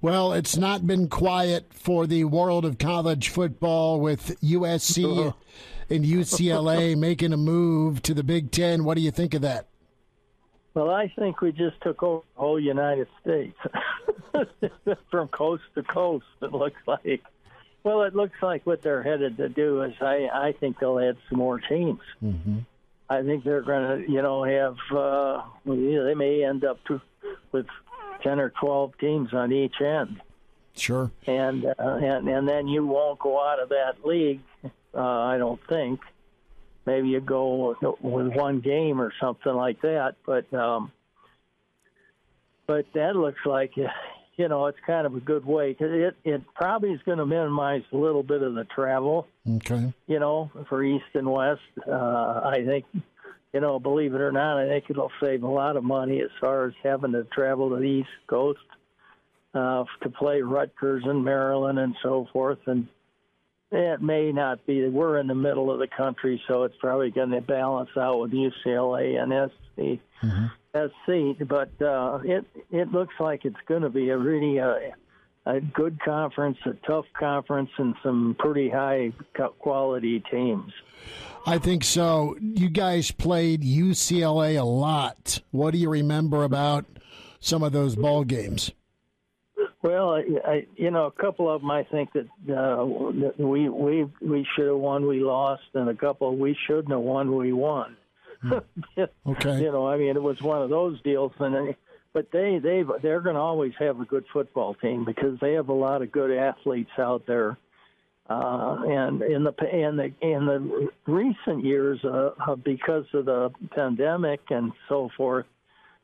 Well, it's not been quiet for the world of college football with USC and UCLA [LAUGHS] making a move to the Big Ten. What do you think of that? Well, I think we just took over the whole United States [LAUGHS] from coast to coast. It looks like. Well, it looks like what they're headed to do is I I think they'll add some more teams. Mm-hmm. I think they're going to you know have uh, they may end up to, with ten or twelve teams on each end. Sure. And uh, and and then you won't go out of that league. Uh, I don't think. Maybe you go with one game or something like that, but um, but that looks like [LAUGHS] you know it's kind of a good way because it it probably is going to minimize a little bit of the travel. Okay. You know, for east and west, uh, I think you know, believe it or not, I think it'll save a lot of money as far as having to travel to the East Coast uh, to play Rutgers and Maryland and so forth. And it may not be. We're in the middle of the country, so it's probably going to balance out with UCLA and SC. Mm-hmm. SC, but uh, it it looks like it's going to be a really uh, a good conference, a tough conference, and some pretty high quality teams. I think so. You guys played UCLA a lot. What do you remember about some of those ball games? Well, I, I, you know, a couple of them I think that uh, we we we should have won, we lost, and a couple we shouldn't have won, we won. [LAUGHS] okay. You know, I mean, it was one of those deals, and but they they they're going to always have a good football team because they have a lot of good athletes out there. Uh, and in the in the in the recent years, uh, because of the pandemic and so forth,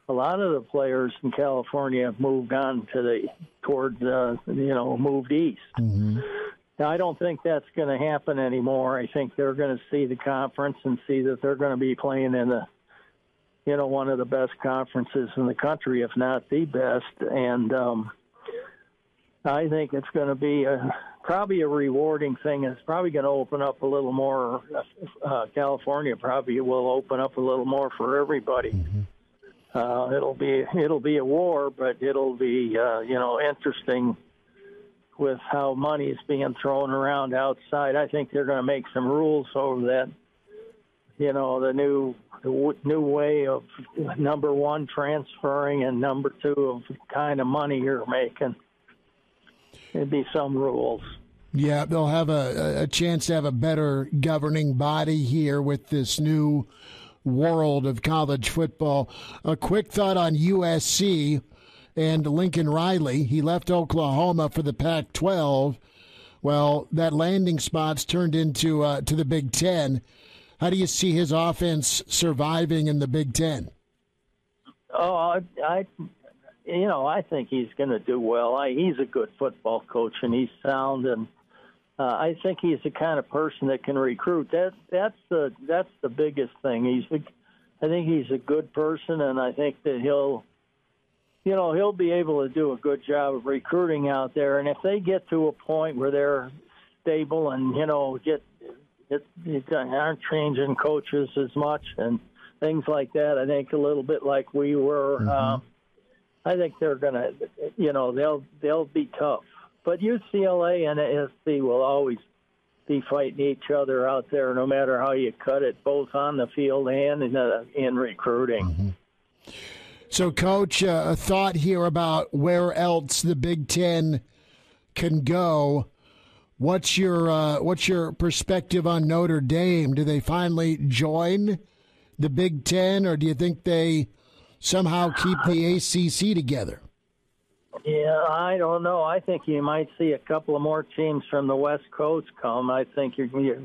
a lot of the players in California have moved on to the toward uh, you know moved east. Mm-hmm. Now, I don't think that's going to happen anymore. I think they're going to see the conference and see that they're going to be playing in the you know one of the best conferences in the country, if not the best. And um, I think it's going to be a, probably a rewarding thing. It's probably going to open up a little more. Uh, California probably will open up a little more for everybody. Mm-hmm. Uh, it'll be it'll be a war, but it'll be uh, you know interesting with how money is being thrown around outside. I think they're going to make some rules over that. You know the new the new way of number one transferring and number two of the kind of money you're making. There'd be some rules. Yeah, they'll have a, a chance to have a better governing body here with this new world of college football. A quick thought on USC and Lincoln Riley. He left Oklahoma for the Pac 12. Well, that landing spot's turned into uh, to the Big Ten. How do you see his offense surviving in the Big Ten? Oh, I, I you know, I think he's going to do well. I, he's a good football coach, and he's sound, and uh, I think he's the kind of person that can recruit. That that's the that's the biggest thing. He's, the, I think he's a good person, and I think that he'll, you know, he'll be able to do a good job of recruiting out there. And if they get to a point where they're stable and you know get, get, get aren't changing coaches as much and things like that, I think a little bit like we were. Mm-hmm. Uh, I think they're going to, you know, they'll they'll be tough. But UCLA and SC will always be fighting each other out there, no matter how you cut it, both on the field and in, uh, in recruiting. Mm-hmm. So, Coach, uh, a thought here about where else the Big Ten can go. What's your uh, what's your perspective on Notre Dame? Do they finally join the Big Ten, or do you think they somehow keep the ACC together? Yeah, I don't know. I think you might see a couple of more teams from the West Coast come. I think you're, you're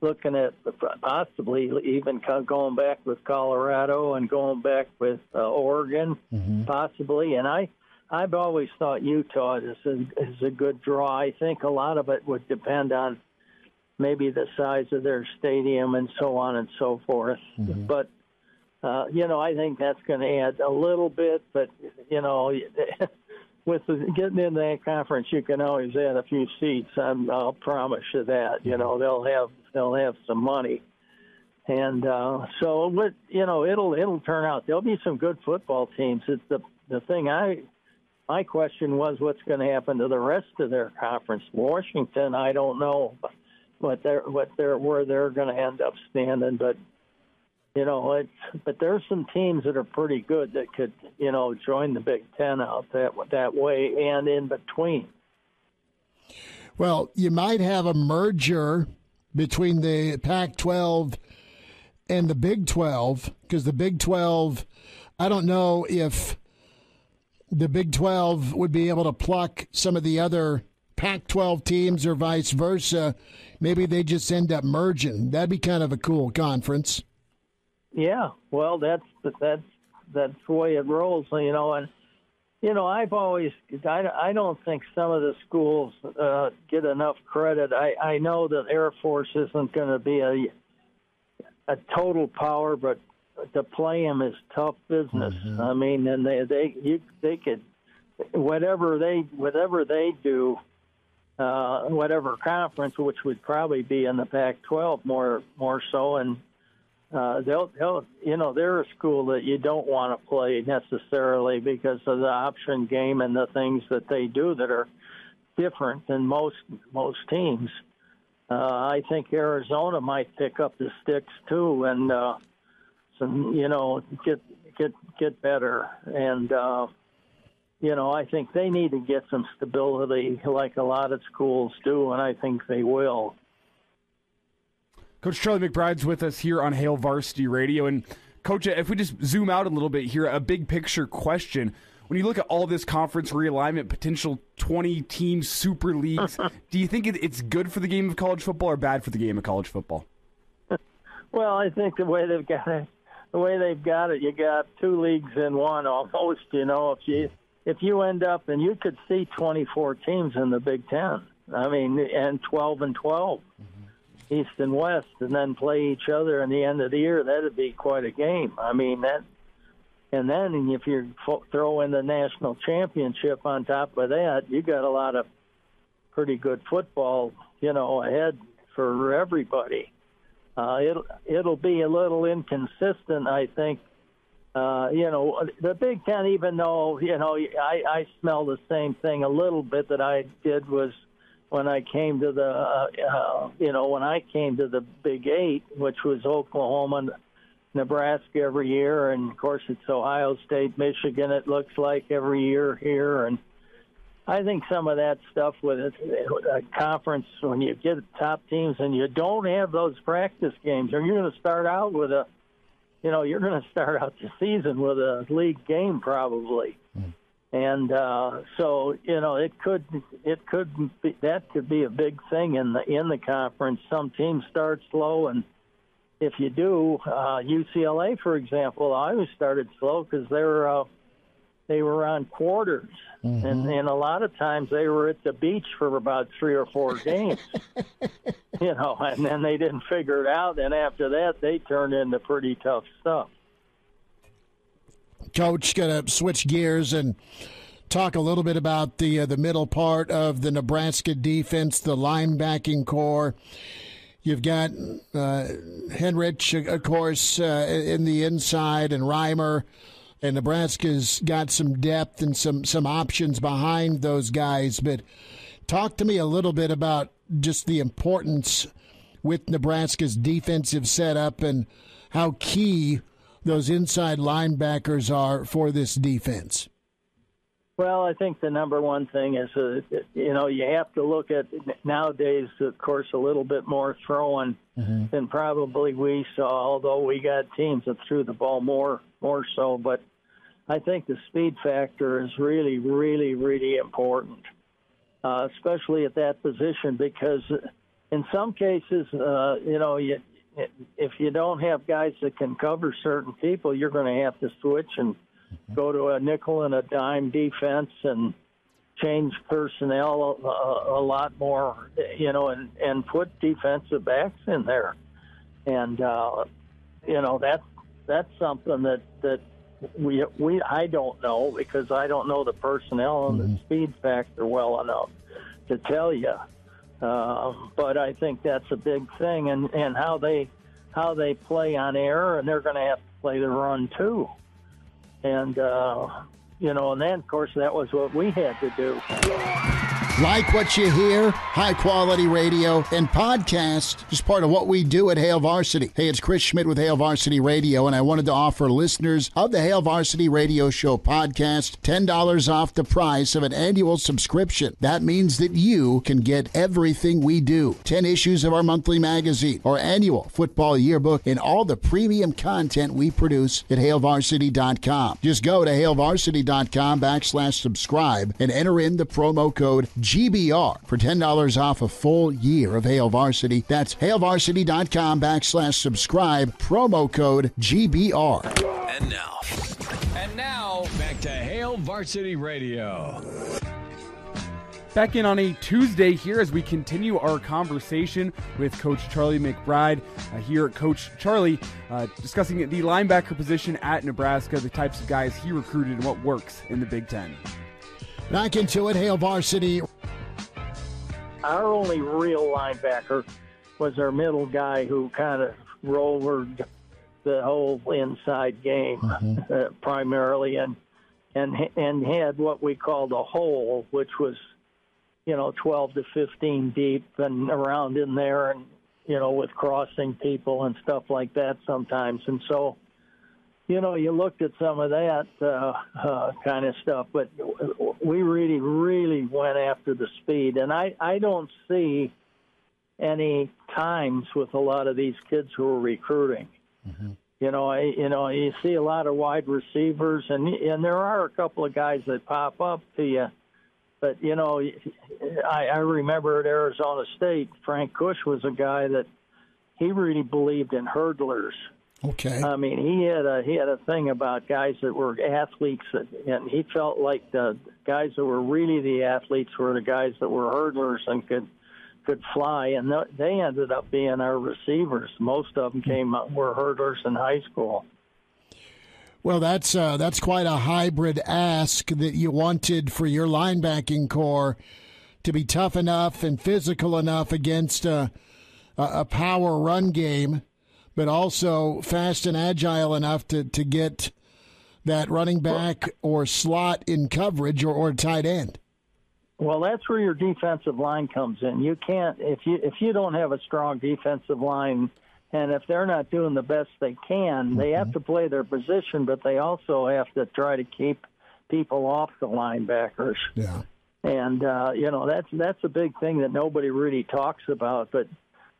looking at possibly even going back with Colorado and going back with uh, Oregon, mm-hmm. possibly. And I, I've always thought Utah is a, is a good draw. I think a lot of it would depend on maybe the size of their stadium and so on and so forth. Mm-hmm. But uh, you know, I think that's going to add a little bit, but you know, [LAUGHS] with the, getting in that conference, you can always add a few seats. I'm, I'll promise you that. You know, they'll have they'll have some money, and uh, so but you know, it'll it'll turn out. There'll be some good football teams. It's the the thing I my question was, what's going to happen to the rest of their conference? Washington, I don't know what they're what they're where they're going to end up standing, but you know, it's but there's some teams that are pretty good that could you know join the Big Ten out that that way and in between. Well, you might have a merger between the Pac 12 and the Big 12 because the Big 12, I don't know if the Big 12 would be able to pluck some of the other Pac 12 teams or vice versa. Maybe they just end up merging. That'd be kind of a cool conference. Yeah, well, that's that's that's the way it rolls, you know. And you know, I've always I, I don't think some of the schools uh, get enough credit. I I know that Air Force isn't going to be a a total power, but to play them is tough business. Mm-hmm. I mean, and they they you they could whatever they whatever they do, uh, whatever conference, which would probably be in the Pac-12 more more so, and uh, they'll they'll you know they're a school that you don't want to play necessarily because of the option game and the things that they do that are different than most most teams. Uh, I think Arizona might pick up the sticks too, and uh, some you know get get get better and uh you know i think they need to get some stability like a lot of schools do and i think they will coach charlie mcbride's with us here on hail varsity radio and coach if we just zoom out a little bit here a big picture question when you look at all this conference realignment potential 20 team super leagues [LAUGHS] do you think it's good for the game of college football or bad for the game of college football [LAUGHS] well i think the way they've got it the way they've got it, you got two leagues in one almost. You know, if you if you end up and you could see 24 teams in the Big Ten. I mean, and 12 and 12, mm-hmm. East and West, and then play each other in the end of the year. That'd be quite a game. I mean that. And then if you throw in the national championship on top of that, you got a lot of pretty good football, you know, ahead for everybody. Uh, it'll it'll be a little inconsistent, I think. Uh, you know, the Big Ten, even though you know I, I smell the same thing a little bit that I did was when I came to the uh, uh, you know when I came to the Big Eight, which was Oklahoma, Nebraska every year, and of course it's Ohio State, Michigan. It looks like every year here, and I think some of that stuff with a conference when you get top teams and you don't have those practice games, or you're going to start out with a, you know, you're going to start out the season with a league game probably. And uh, so you know it could it could be, that could be a big thing in the in the conference. Some teams start slow and. If you do, uh, UCLA, for example, I always started slow because they're uh, they were on quarters, mm-hmm. and and a lot of times they were at the beach for about three or four games, [LAUGHS] you know, and then they didn't figure it out. And after that, they turned into pretty tough stuff. Coach, going to switch gears and talk a little bit about the uh, the middle part of the Nebraska defense, the linebacking corps. You've got uh, Henrich, of course, uh, in the inside, and Reimer and Nebraska's got some depth and some some options behind those guys. But talk to me a little bit about just the importance with Nebraska's defensive setup and how key those inside linebackers are for this defense. Well, I think the number one thing is, uh, you know, you have to look at nowadays, of course, a little bit more throwing mm-hmm. than probably we saw, although we got teams that threw the ball more, more so. But I think the speed factor is really, really, really important, uh, especially at that position, because in some cases, uh, you know, you, if you don't have guys that can cover certain people, you're going to have to switch and go to a nickel and a dime defense and change personnel a, a lot more, you know, and and put defensive backs in there, and uh, you know that's that's something that that we we I don't know because I don't know the personnel and mm-hmm. the speed factor well enough to tell you. Uh, but I think that's a big thing, and and how they how they play on air, and they're going to have to play the run too. And uh, you know, and then of course that was what we had to do. Like what you hear, high quality radio and podcast is part of what we do at Hail Varsity. Hey, it's Chris Schmidt with Hail Varsity Radio, and I wanted to offer listeners of the Hail Varsity Radio Show podcast $10 off the price of an annual subscription. That means that you can get everything we do 10 issues of our monthly magazine, our annual football yearbook, and all the premium content we produce at hailvarsity.com. Just go to hailvarsity.com backslash subscribe and enter in the promo code GBR for $10 off a full year of Hail Varsity. That's hailvarsity.com backslash subscribe, promo code GBR. And now. And now, back to Hail Varsity Radio. Back in on a Tuesday here as we continue our conversation with Coach Charlie McBride. Uh, here, Coach Charlie uh, discussing the linebacker position at Nebraska, the types of guys he recruited, and what works in the Big Ten. Back into it, Hail Varsity. Our only real linebacker was our middle guy who kind of rolled the whole inside game mm-hmm. uh, primarily, and and and had what we called a hole, which was you know 12 to 15 deep and around in there, and you know with crossing people and stuff like that sometimes, and so you know, you looked at some of that uh, uh, kind of stuff, but we really, really went after the speed, and I, I don't see any times with a lot of these kids who are recruiting. Mm-hmm. You know, I, you know, you see a lot of wide receivers, and and there are a couple of guys that pop up to you, but you know, I, I remember at Arizona State, Frank Kush was a guy that he really believed in hurdlers Okay. I mean, he had a he had a thing about guys that were athletes, and he felt like the guys that were really the athletes were the guys that were hurdlers and could could fly, and they ended up being our receivers. Most of them came were hurdlers in high school. Well, that's uh, that's quite a hybrid ask that you wanted for your linebacking corps to be tough enough and physical enough against a, a power run game but also fast and agile enough to, to get that running back or slot in coverage or, or tight end. Well, that's where your defensive line comes in. You can't if you if you don't have a strong defensive line and if they're not doing the best they can, mm-hmm. they have to play their position, but they also have to try to keep people off the linebackers. Yeah. And uh, you know, that's that's a big thing that nobody really talks about, but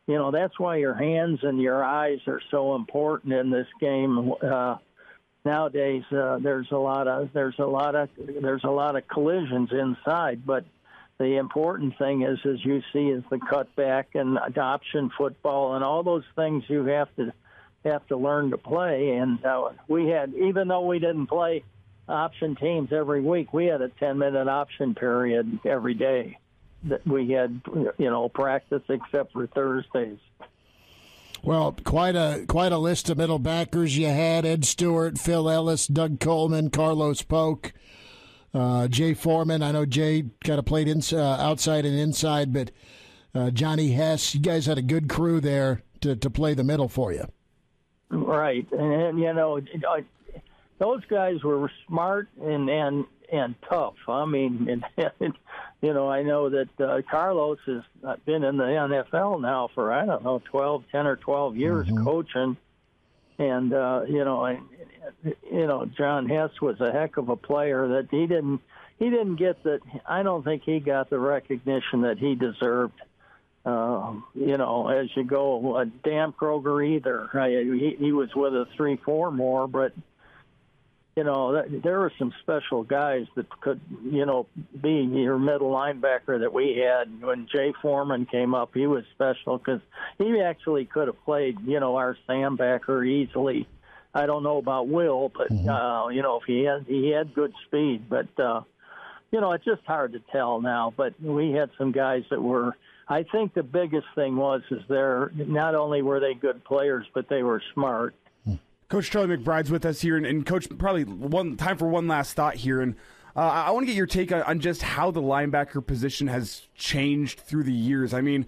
you know that's why your hands and your eyes are so important in this game. Uh, nowadays, uh, there's a lot of there's a lot of there's a lot of collisions inside, but the important thing is, as you see, is the cutback and adoption football and all those things you have to have to learn to play. And uh, we had, even though we didn't play option teams every week, we had a 10 minute option period every day that we had, you know, practice except for Thursdays. Well, quite a quite a list of middle backers you had: Ed Stewart, Phil Ellis, Doug Colman, Carlos Polk, uh, Jay Foreman. I know Jay kind of played in, uh, outside and inside, but uh, Johnny Hess. You guys had a good crew there to, to play the middle for you. Right, and, and you know, those guys were smart and and and tough. I mean, and, [LAUGHS] and, you know, I know that uh, Carlos has been in the NFL now for I don't know, twelve, ten or twelve years mm-hmm. coaching, and uh, you know, and, you know, John Hess was a heck of a player. That he didn't he didn't get that. I don't think he got the recognition that he deserved. Uh, you know, as you go, uh, Dan Kroger either. I, he, he was with us three, four more, but you know, there were some special guys that could, you know, be your middle linebacker that we had. When Jay Foreman came up, he was special because he actually could have played, you know, our Sam backer easily. I don't know about Will, but mm-hmm. uh, you know, if he had he had good speed, but uh, you know, it's just hard to tell now. But we had some guys that were. I think the biggest thing was is they're not only were they good players, but they were smart Coach Charlie McBride's with us here, and, and Coach, probably one time for one last thought here, and uh, I want to get your take on, on, just how the linebacker position has changed through the years. I mean,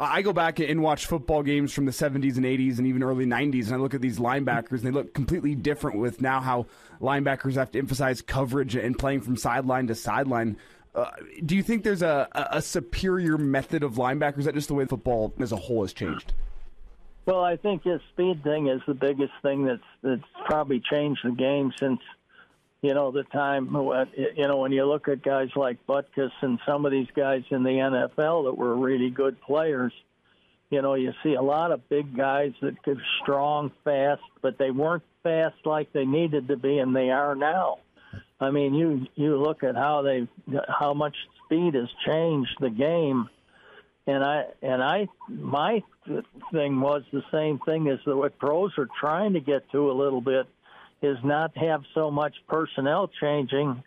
I go back and watch football games from the 70s and 80s and even early 90s, and I look at these linebackers, and they look completely different with now how linebackers have to emphasize coverage and playing from sideline to sideline. Uh, do you think there's a, a superior method of linebackers? Is that just the way football as a whole has changed? Well, I think his speed thing is the biggest thing that's that's probably changed the game since you know the time. You know when you look at guys like Butkus and some of these guys in the NFL that were really good players. You know, you see a lot of big guys that could strong, fast, but they weren't fast like they needed to be, and they are now. I mean, you you look at how they how much speed has changed the game, and I and I my thing was the same thing as what pros are trying to get to a little bit is not have so much personnel changing,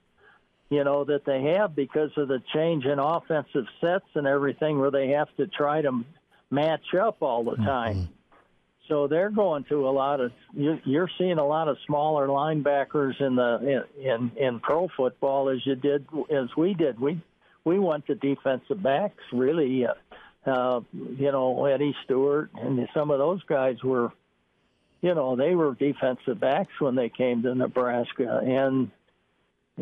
you know, that they have because of the change in offensive sets and everything, where they have to try to match up all the time. Mm-hmm. So they're going to a lot of. You're seeing a lot of smaller linebackers in the in in pro football as you did as we did. We we went to defensive backs really. Uh, uh, you know Eddie Stewart and some of those guys were, you know, they were defensive backs when they came to Nebraska, and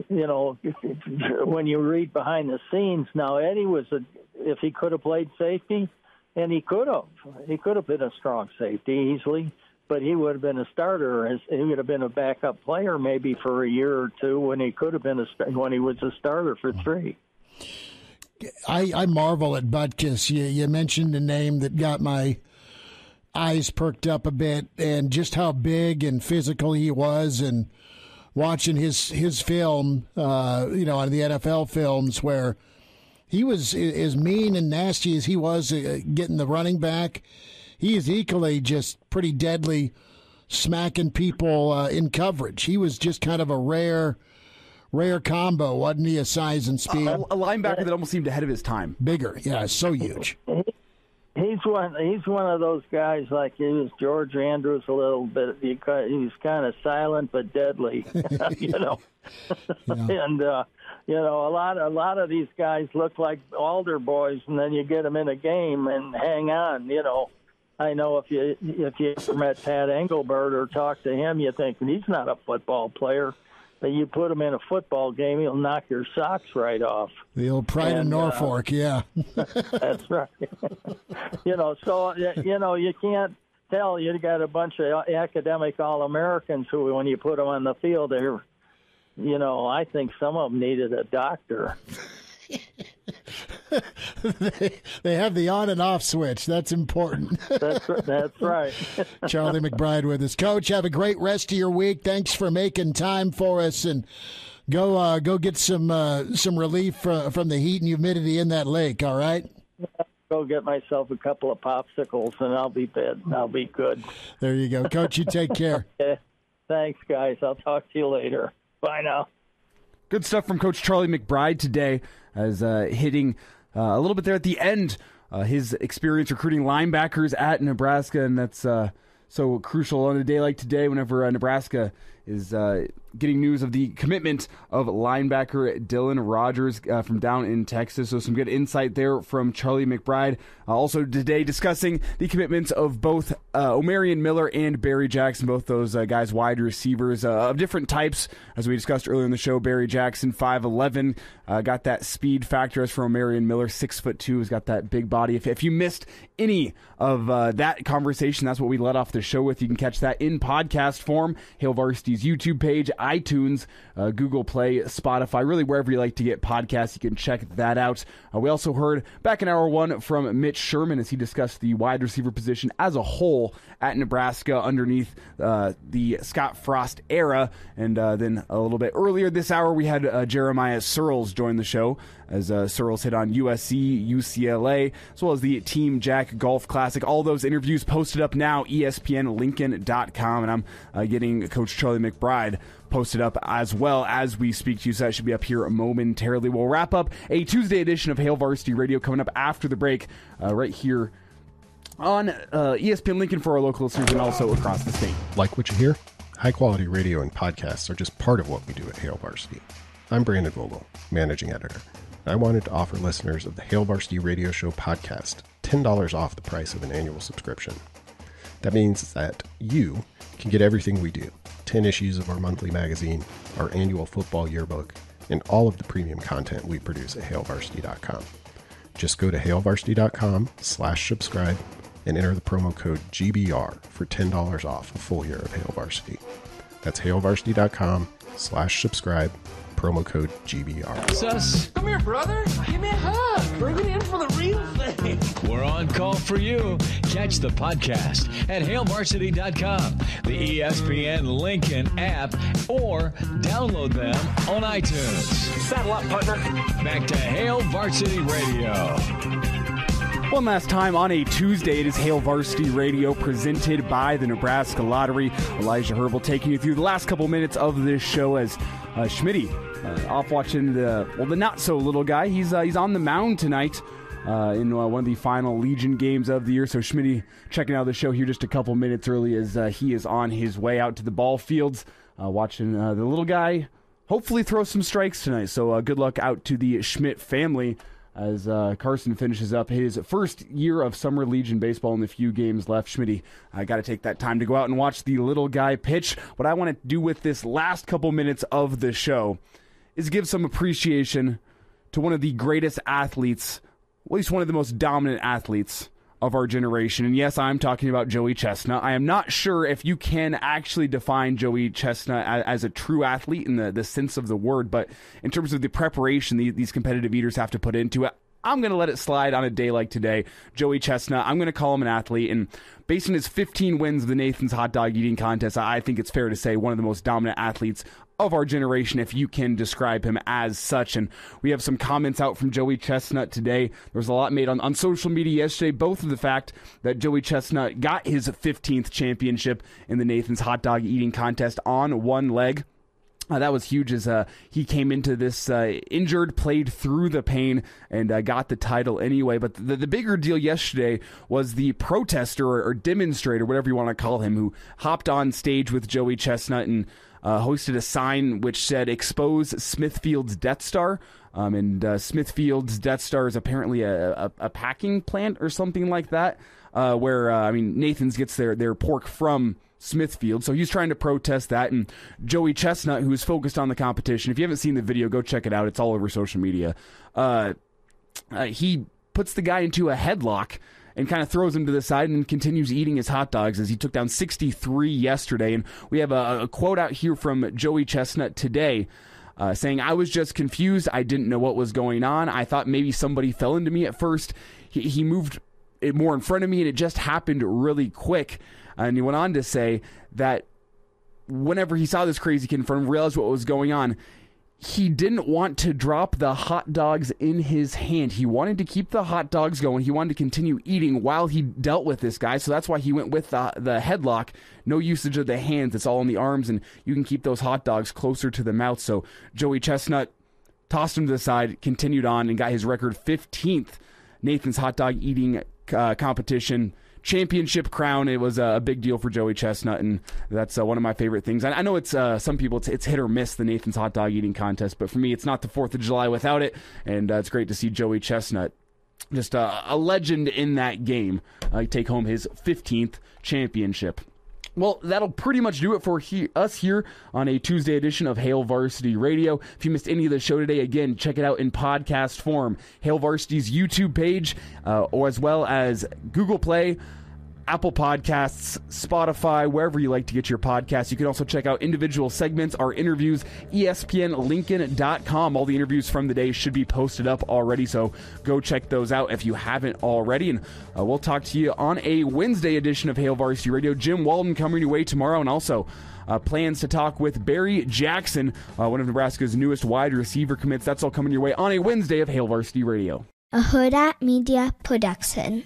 you know [LAUGHS] when you read behind the scenes now, Eddie was a if he could have played safety and he could have. He could have been a strong safety easily, but he would have been a starter. He would have been a backup player maybe for a year or two when he could have been a when he was a starter for three. I, I marvel at Butkus. You, you mentioned a name that got my eyes perked up a bit, and just how big and physical he was, and watching his his film, uh, you know, on the NFL films where he was as mean and nasty as he was uh, getting the running back. He is equally just pretty deadly, smacking people uh, in coverage. He was just kind of a rare, rare combo, wasn't he? A size and speed, a, a linebacker that almost seemed ahead of his time. Bigger, yeah, so huge. He's one. He's one of those guys like he was George Andrews a little bit. He, he's kind of silent but deadly, [LAUGHS] you [LAUGHS] know. Yeah. and uh, you know, a lot a lot of these guys look like alder boys, and then you get them in a game and hang on. You know, I know if you if you ever met Pat Engelbert or talked to him, you think he's not a football player. But you put him in a football game, he'll knock your socks right off. The old pride and, of uh, Norfolk, uh, yeah. [LAUGHS] that's right. [LAUGHS] you know, so you know you can't tell you got a bunch of academic all Americans who, when you put them on the field, they're you know, I think some of them needed a doctor. [LAUGHS] they, [LAUGHS] they have the on and off switch. That's important. that's that's right. [LAUGHS] Charlie McBride with us, Coach. Have a great rest of your week. Thanks for making time for us, and go uh, go get some uh, some relief uh, from the heat and humidity in that lake. All right. Go get myself a couple of popsicles, and I'll be good. I'll be good. There you go, Coach. You take care. [LAUGHS] okay. Thanks, guys. I'll talk to you later. Bye now. Good stuff from Coach Charlie McBride today, as uh, hitting a little bit there at the end. Uh, his experience recruiting linebackers at Nebraska, and that's uh, so crucial on a day like today, whenever uh, Nebraska is uh, getting news of the commitment of linebacker Dylan Rogers uh, from down in Texas. So some good insight there from Charlie McBride. Uh, also today discussing the commitments of both uh, Omarion Miller and Barry Jackson, both those uh, guys wide receivers uh, of different types. As we discussed earlier in the show, Barry Jackson, 5'11", uh, got that speed factor as for Omarion Miller, 6 foot two, has got that big body. If, if you missed any of that conversation, that's what we let off the show with. You can catch that in podcast form. Hail Varsity's YouTube page, iTunes, uh, Google Play, Spotify, really wherever you like to get podcasts. You can check that out. Uh, we also heard back in hour one from Mitch Sherman as he discussed the wide receiver position as a whole at Nebraska underneath uh, the Scott Frost era. And uh, then a little bit earlier this hour, we had uh, Jeremiah Join the show as uh, Sirles hit on USC, UCLA, as well as the Team Jack Golf Classic. All those interviews posted up now, ESPNLincoln.com. And I'm uh, getting Coach Charlie McBride posted up as well as we speak to you. So that should be up here momentarily. We'll wrap up a Tuesday edition of Hail Varsity Radio coming up after the break, uh, right here on uh, ESPN Lincoln for our local listeners and also across the state. Like what you hear? High quality radio and podcasts are just part of what we do at Hail Varsity. I'm Brandon Vogel, managing editor. I wanted to offer listeners of the Hail Varsity Radio Show podcast $10 off the price of an annual subscription. That means that you can get everything we do 10 issues of our monthly magazine, our annual football yearbook, and all of the premium content we produce at hailvarsity.com. Just go to hailvarsity.com slash subscribe and enter the promo code GBR for $10 off a full year of Hail Varsity. That's hailvarsity.com slash subscribe, promo code GBR. Sus. Come here, brother. Give me a hug. Bring it in for the real thing. We're on call for you. Catch the podcast at hailvarsity.com, the ESPN Lincoln app, or download them on iTunes. Saddle up, partner. Back to Hail Varsity Radio. One last time on a Tuesday, it is Hail Varsity Radio presented by the Nebraska Lottery. Elijah Herbel taking you through the last couple minutes of this show as uh, uh, off watching the well the not so little guy. He's uh, he's on the mound tonight. Uh, in uh, one of the final Legion games of the year. So Schmidt checking out the show here just a couple minutes early as uh, he is on his way out to the ball fields, uh, watching the little guy hopefully throw some strikes tonight. So good luck out to the Schmidt family as uh, Carson finishes up his first year of Summer Legion baseball in the few games left. Schmitty, I got to take that time to go out and watch the little guy pitch. What I want to do with this last couple minutes of the show is give some appreciation to one of the greatest athletes, at least one of the most dominant athletes of our generation. And yes, I'm talking about Joey Chestnut. I am not sure if you can actually define Joey Chestnut as, as a true athlete in the, the sense of the word, but in terms of the preparation these, these competitive eaters have to put into it, I'm going to let it slide on a day like today. Joey Chestnut, I'm going to call him an athlete. And based on his 15 wins of the Nathan's Hot Dog Eating Contest, I think it's fair to say one of the most dominant athletes of our generation, if you can describe him as such. And we have some comments out from Joey Chestnut today. There was a lot made on, on social media yesterday, both of the fact that Joey Chestnut got his 15th championship in the Nathan's Hot Dog Eating Contest on one leg. Uh, that was huge as uh, he came into this uh, injured, played through the pain, and uh, got the title anyway. But the, the bigger deal yesterday was the protester or, or demonstrator, whatever you want to call him, who hopped on stage with Joey Chestnut and uh, hosted a sign which said "Expose Smithfield's Death Star." Um, and uh, Smithfield's Death Star is apparently a, a, a packing plant or something like that, where I mean Nathan's gets their their pork from. Smithfield. So he's trying to protest that. And Joey Chestnut, who's focused on the competition, if you haven't seen the video, go check it out. It's all over social media. Uh, uh, he puts the guy into a headlock and kind of throws him to the side and continues eating his hot dogs as he took down 63 yesterday. And we have a, a quote out here from Joey Chestnut today. Uh, saying, I was just confused. I didn't know what was going on. I thought maybe somebody fell into me at first. He, he moved it more in front of me, and it just happened really quick. And he went on to say that whenever he saw this crazy kid in front of him, realized what was going on, he didn't want to drop the hot dogs in his hand. He wanted to keep the hot dogs going. He wanted to continue eating while he dealt with this guy. So that's why he went with the, the headlock. No usage of the hands. It's all in the arms, and you can keep those hot dogs closer to the mouth. So Joey Chestnut tossed him to the side, continued on, and got his record 15th Nathan's hot dog eating uh, competition championship crown. It was a big deal for Joey Chestnut, and that's uh, one of my favorite things. I, know it's uh, some people it's, it's, hit or miss the Nathan's hot dog eating contest, but for me, it's not the Fourth of July without it, and uh, it's great to see Joey Chestnut. Just a legend in that game. Uh, take home his 15th championship. Well, that'll pretty much do it for he- us here on a Tuesday edition of Hail Varsity Radio. If you missed any of the show today, again, check it out in podcast form. Hail Varsity's YouTube page, uh, or as well as Google Play. Apple Podcasts, Spotify, wherever you like to get your podcasts. You can also check out individual segments, our interviews, ESPNLincoln.com. All the interviews from the day should be posted up already, so go check those out if you haven't already. And uh, we'll talk to you on a Wednesday edition of Hail Varsity Radio. Jim Walden coming your way tomorrow, and also uh, plans to talk with Barry Jackson, uh, one of Nebraska's newest wide receiver commits. That's all coming your way on a Wednesday of Hail Varsity Radio. A Hurrdat Media Production.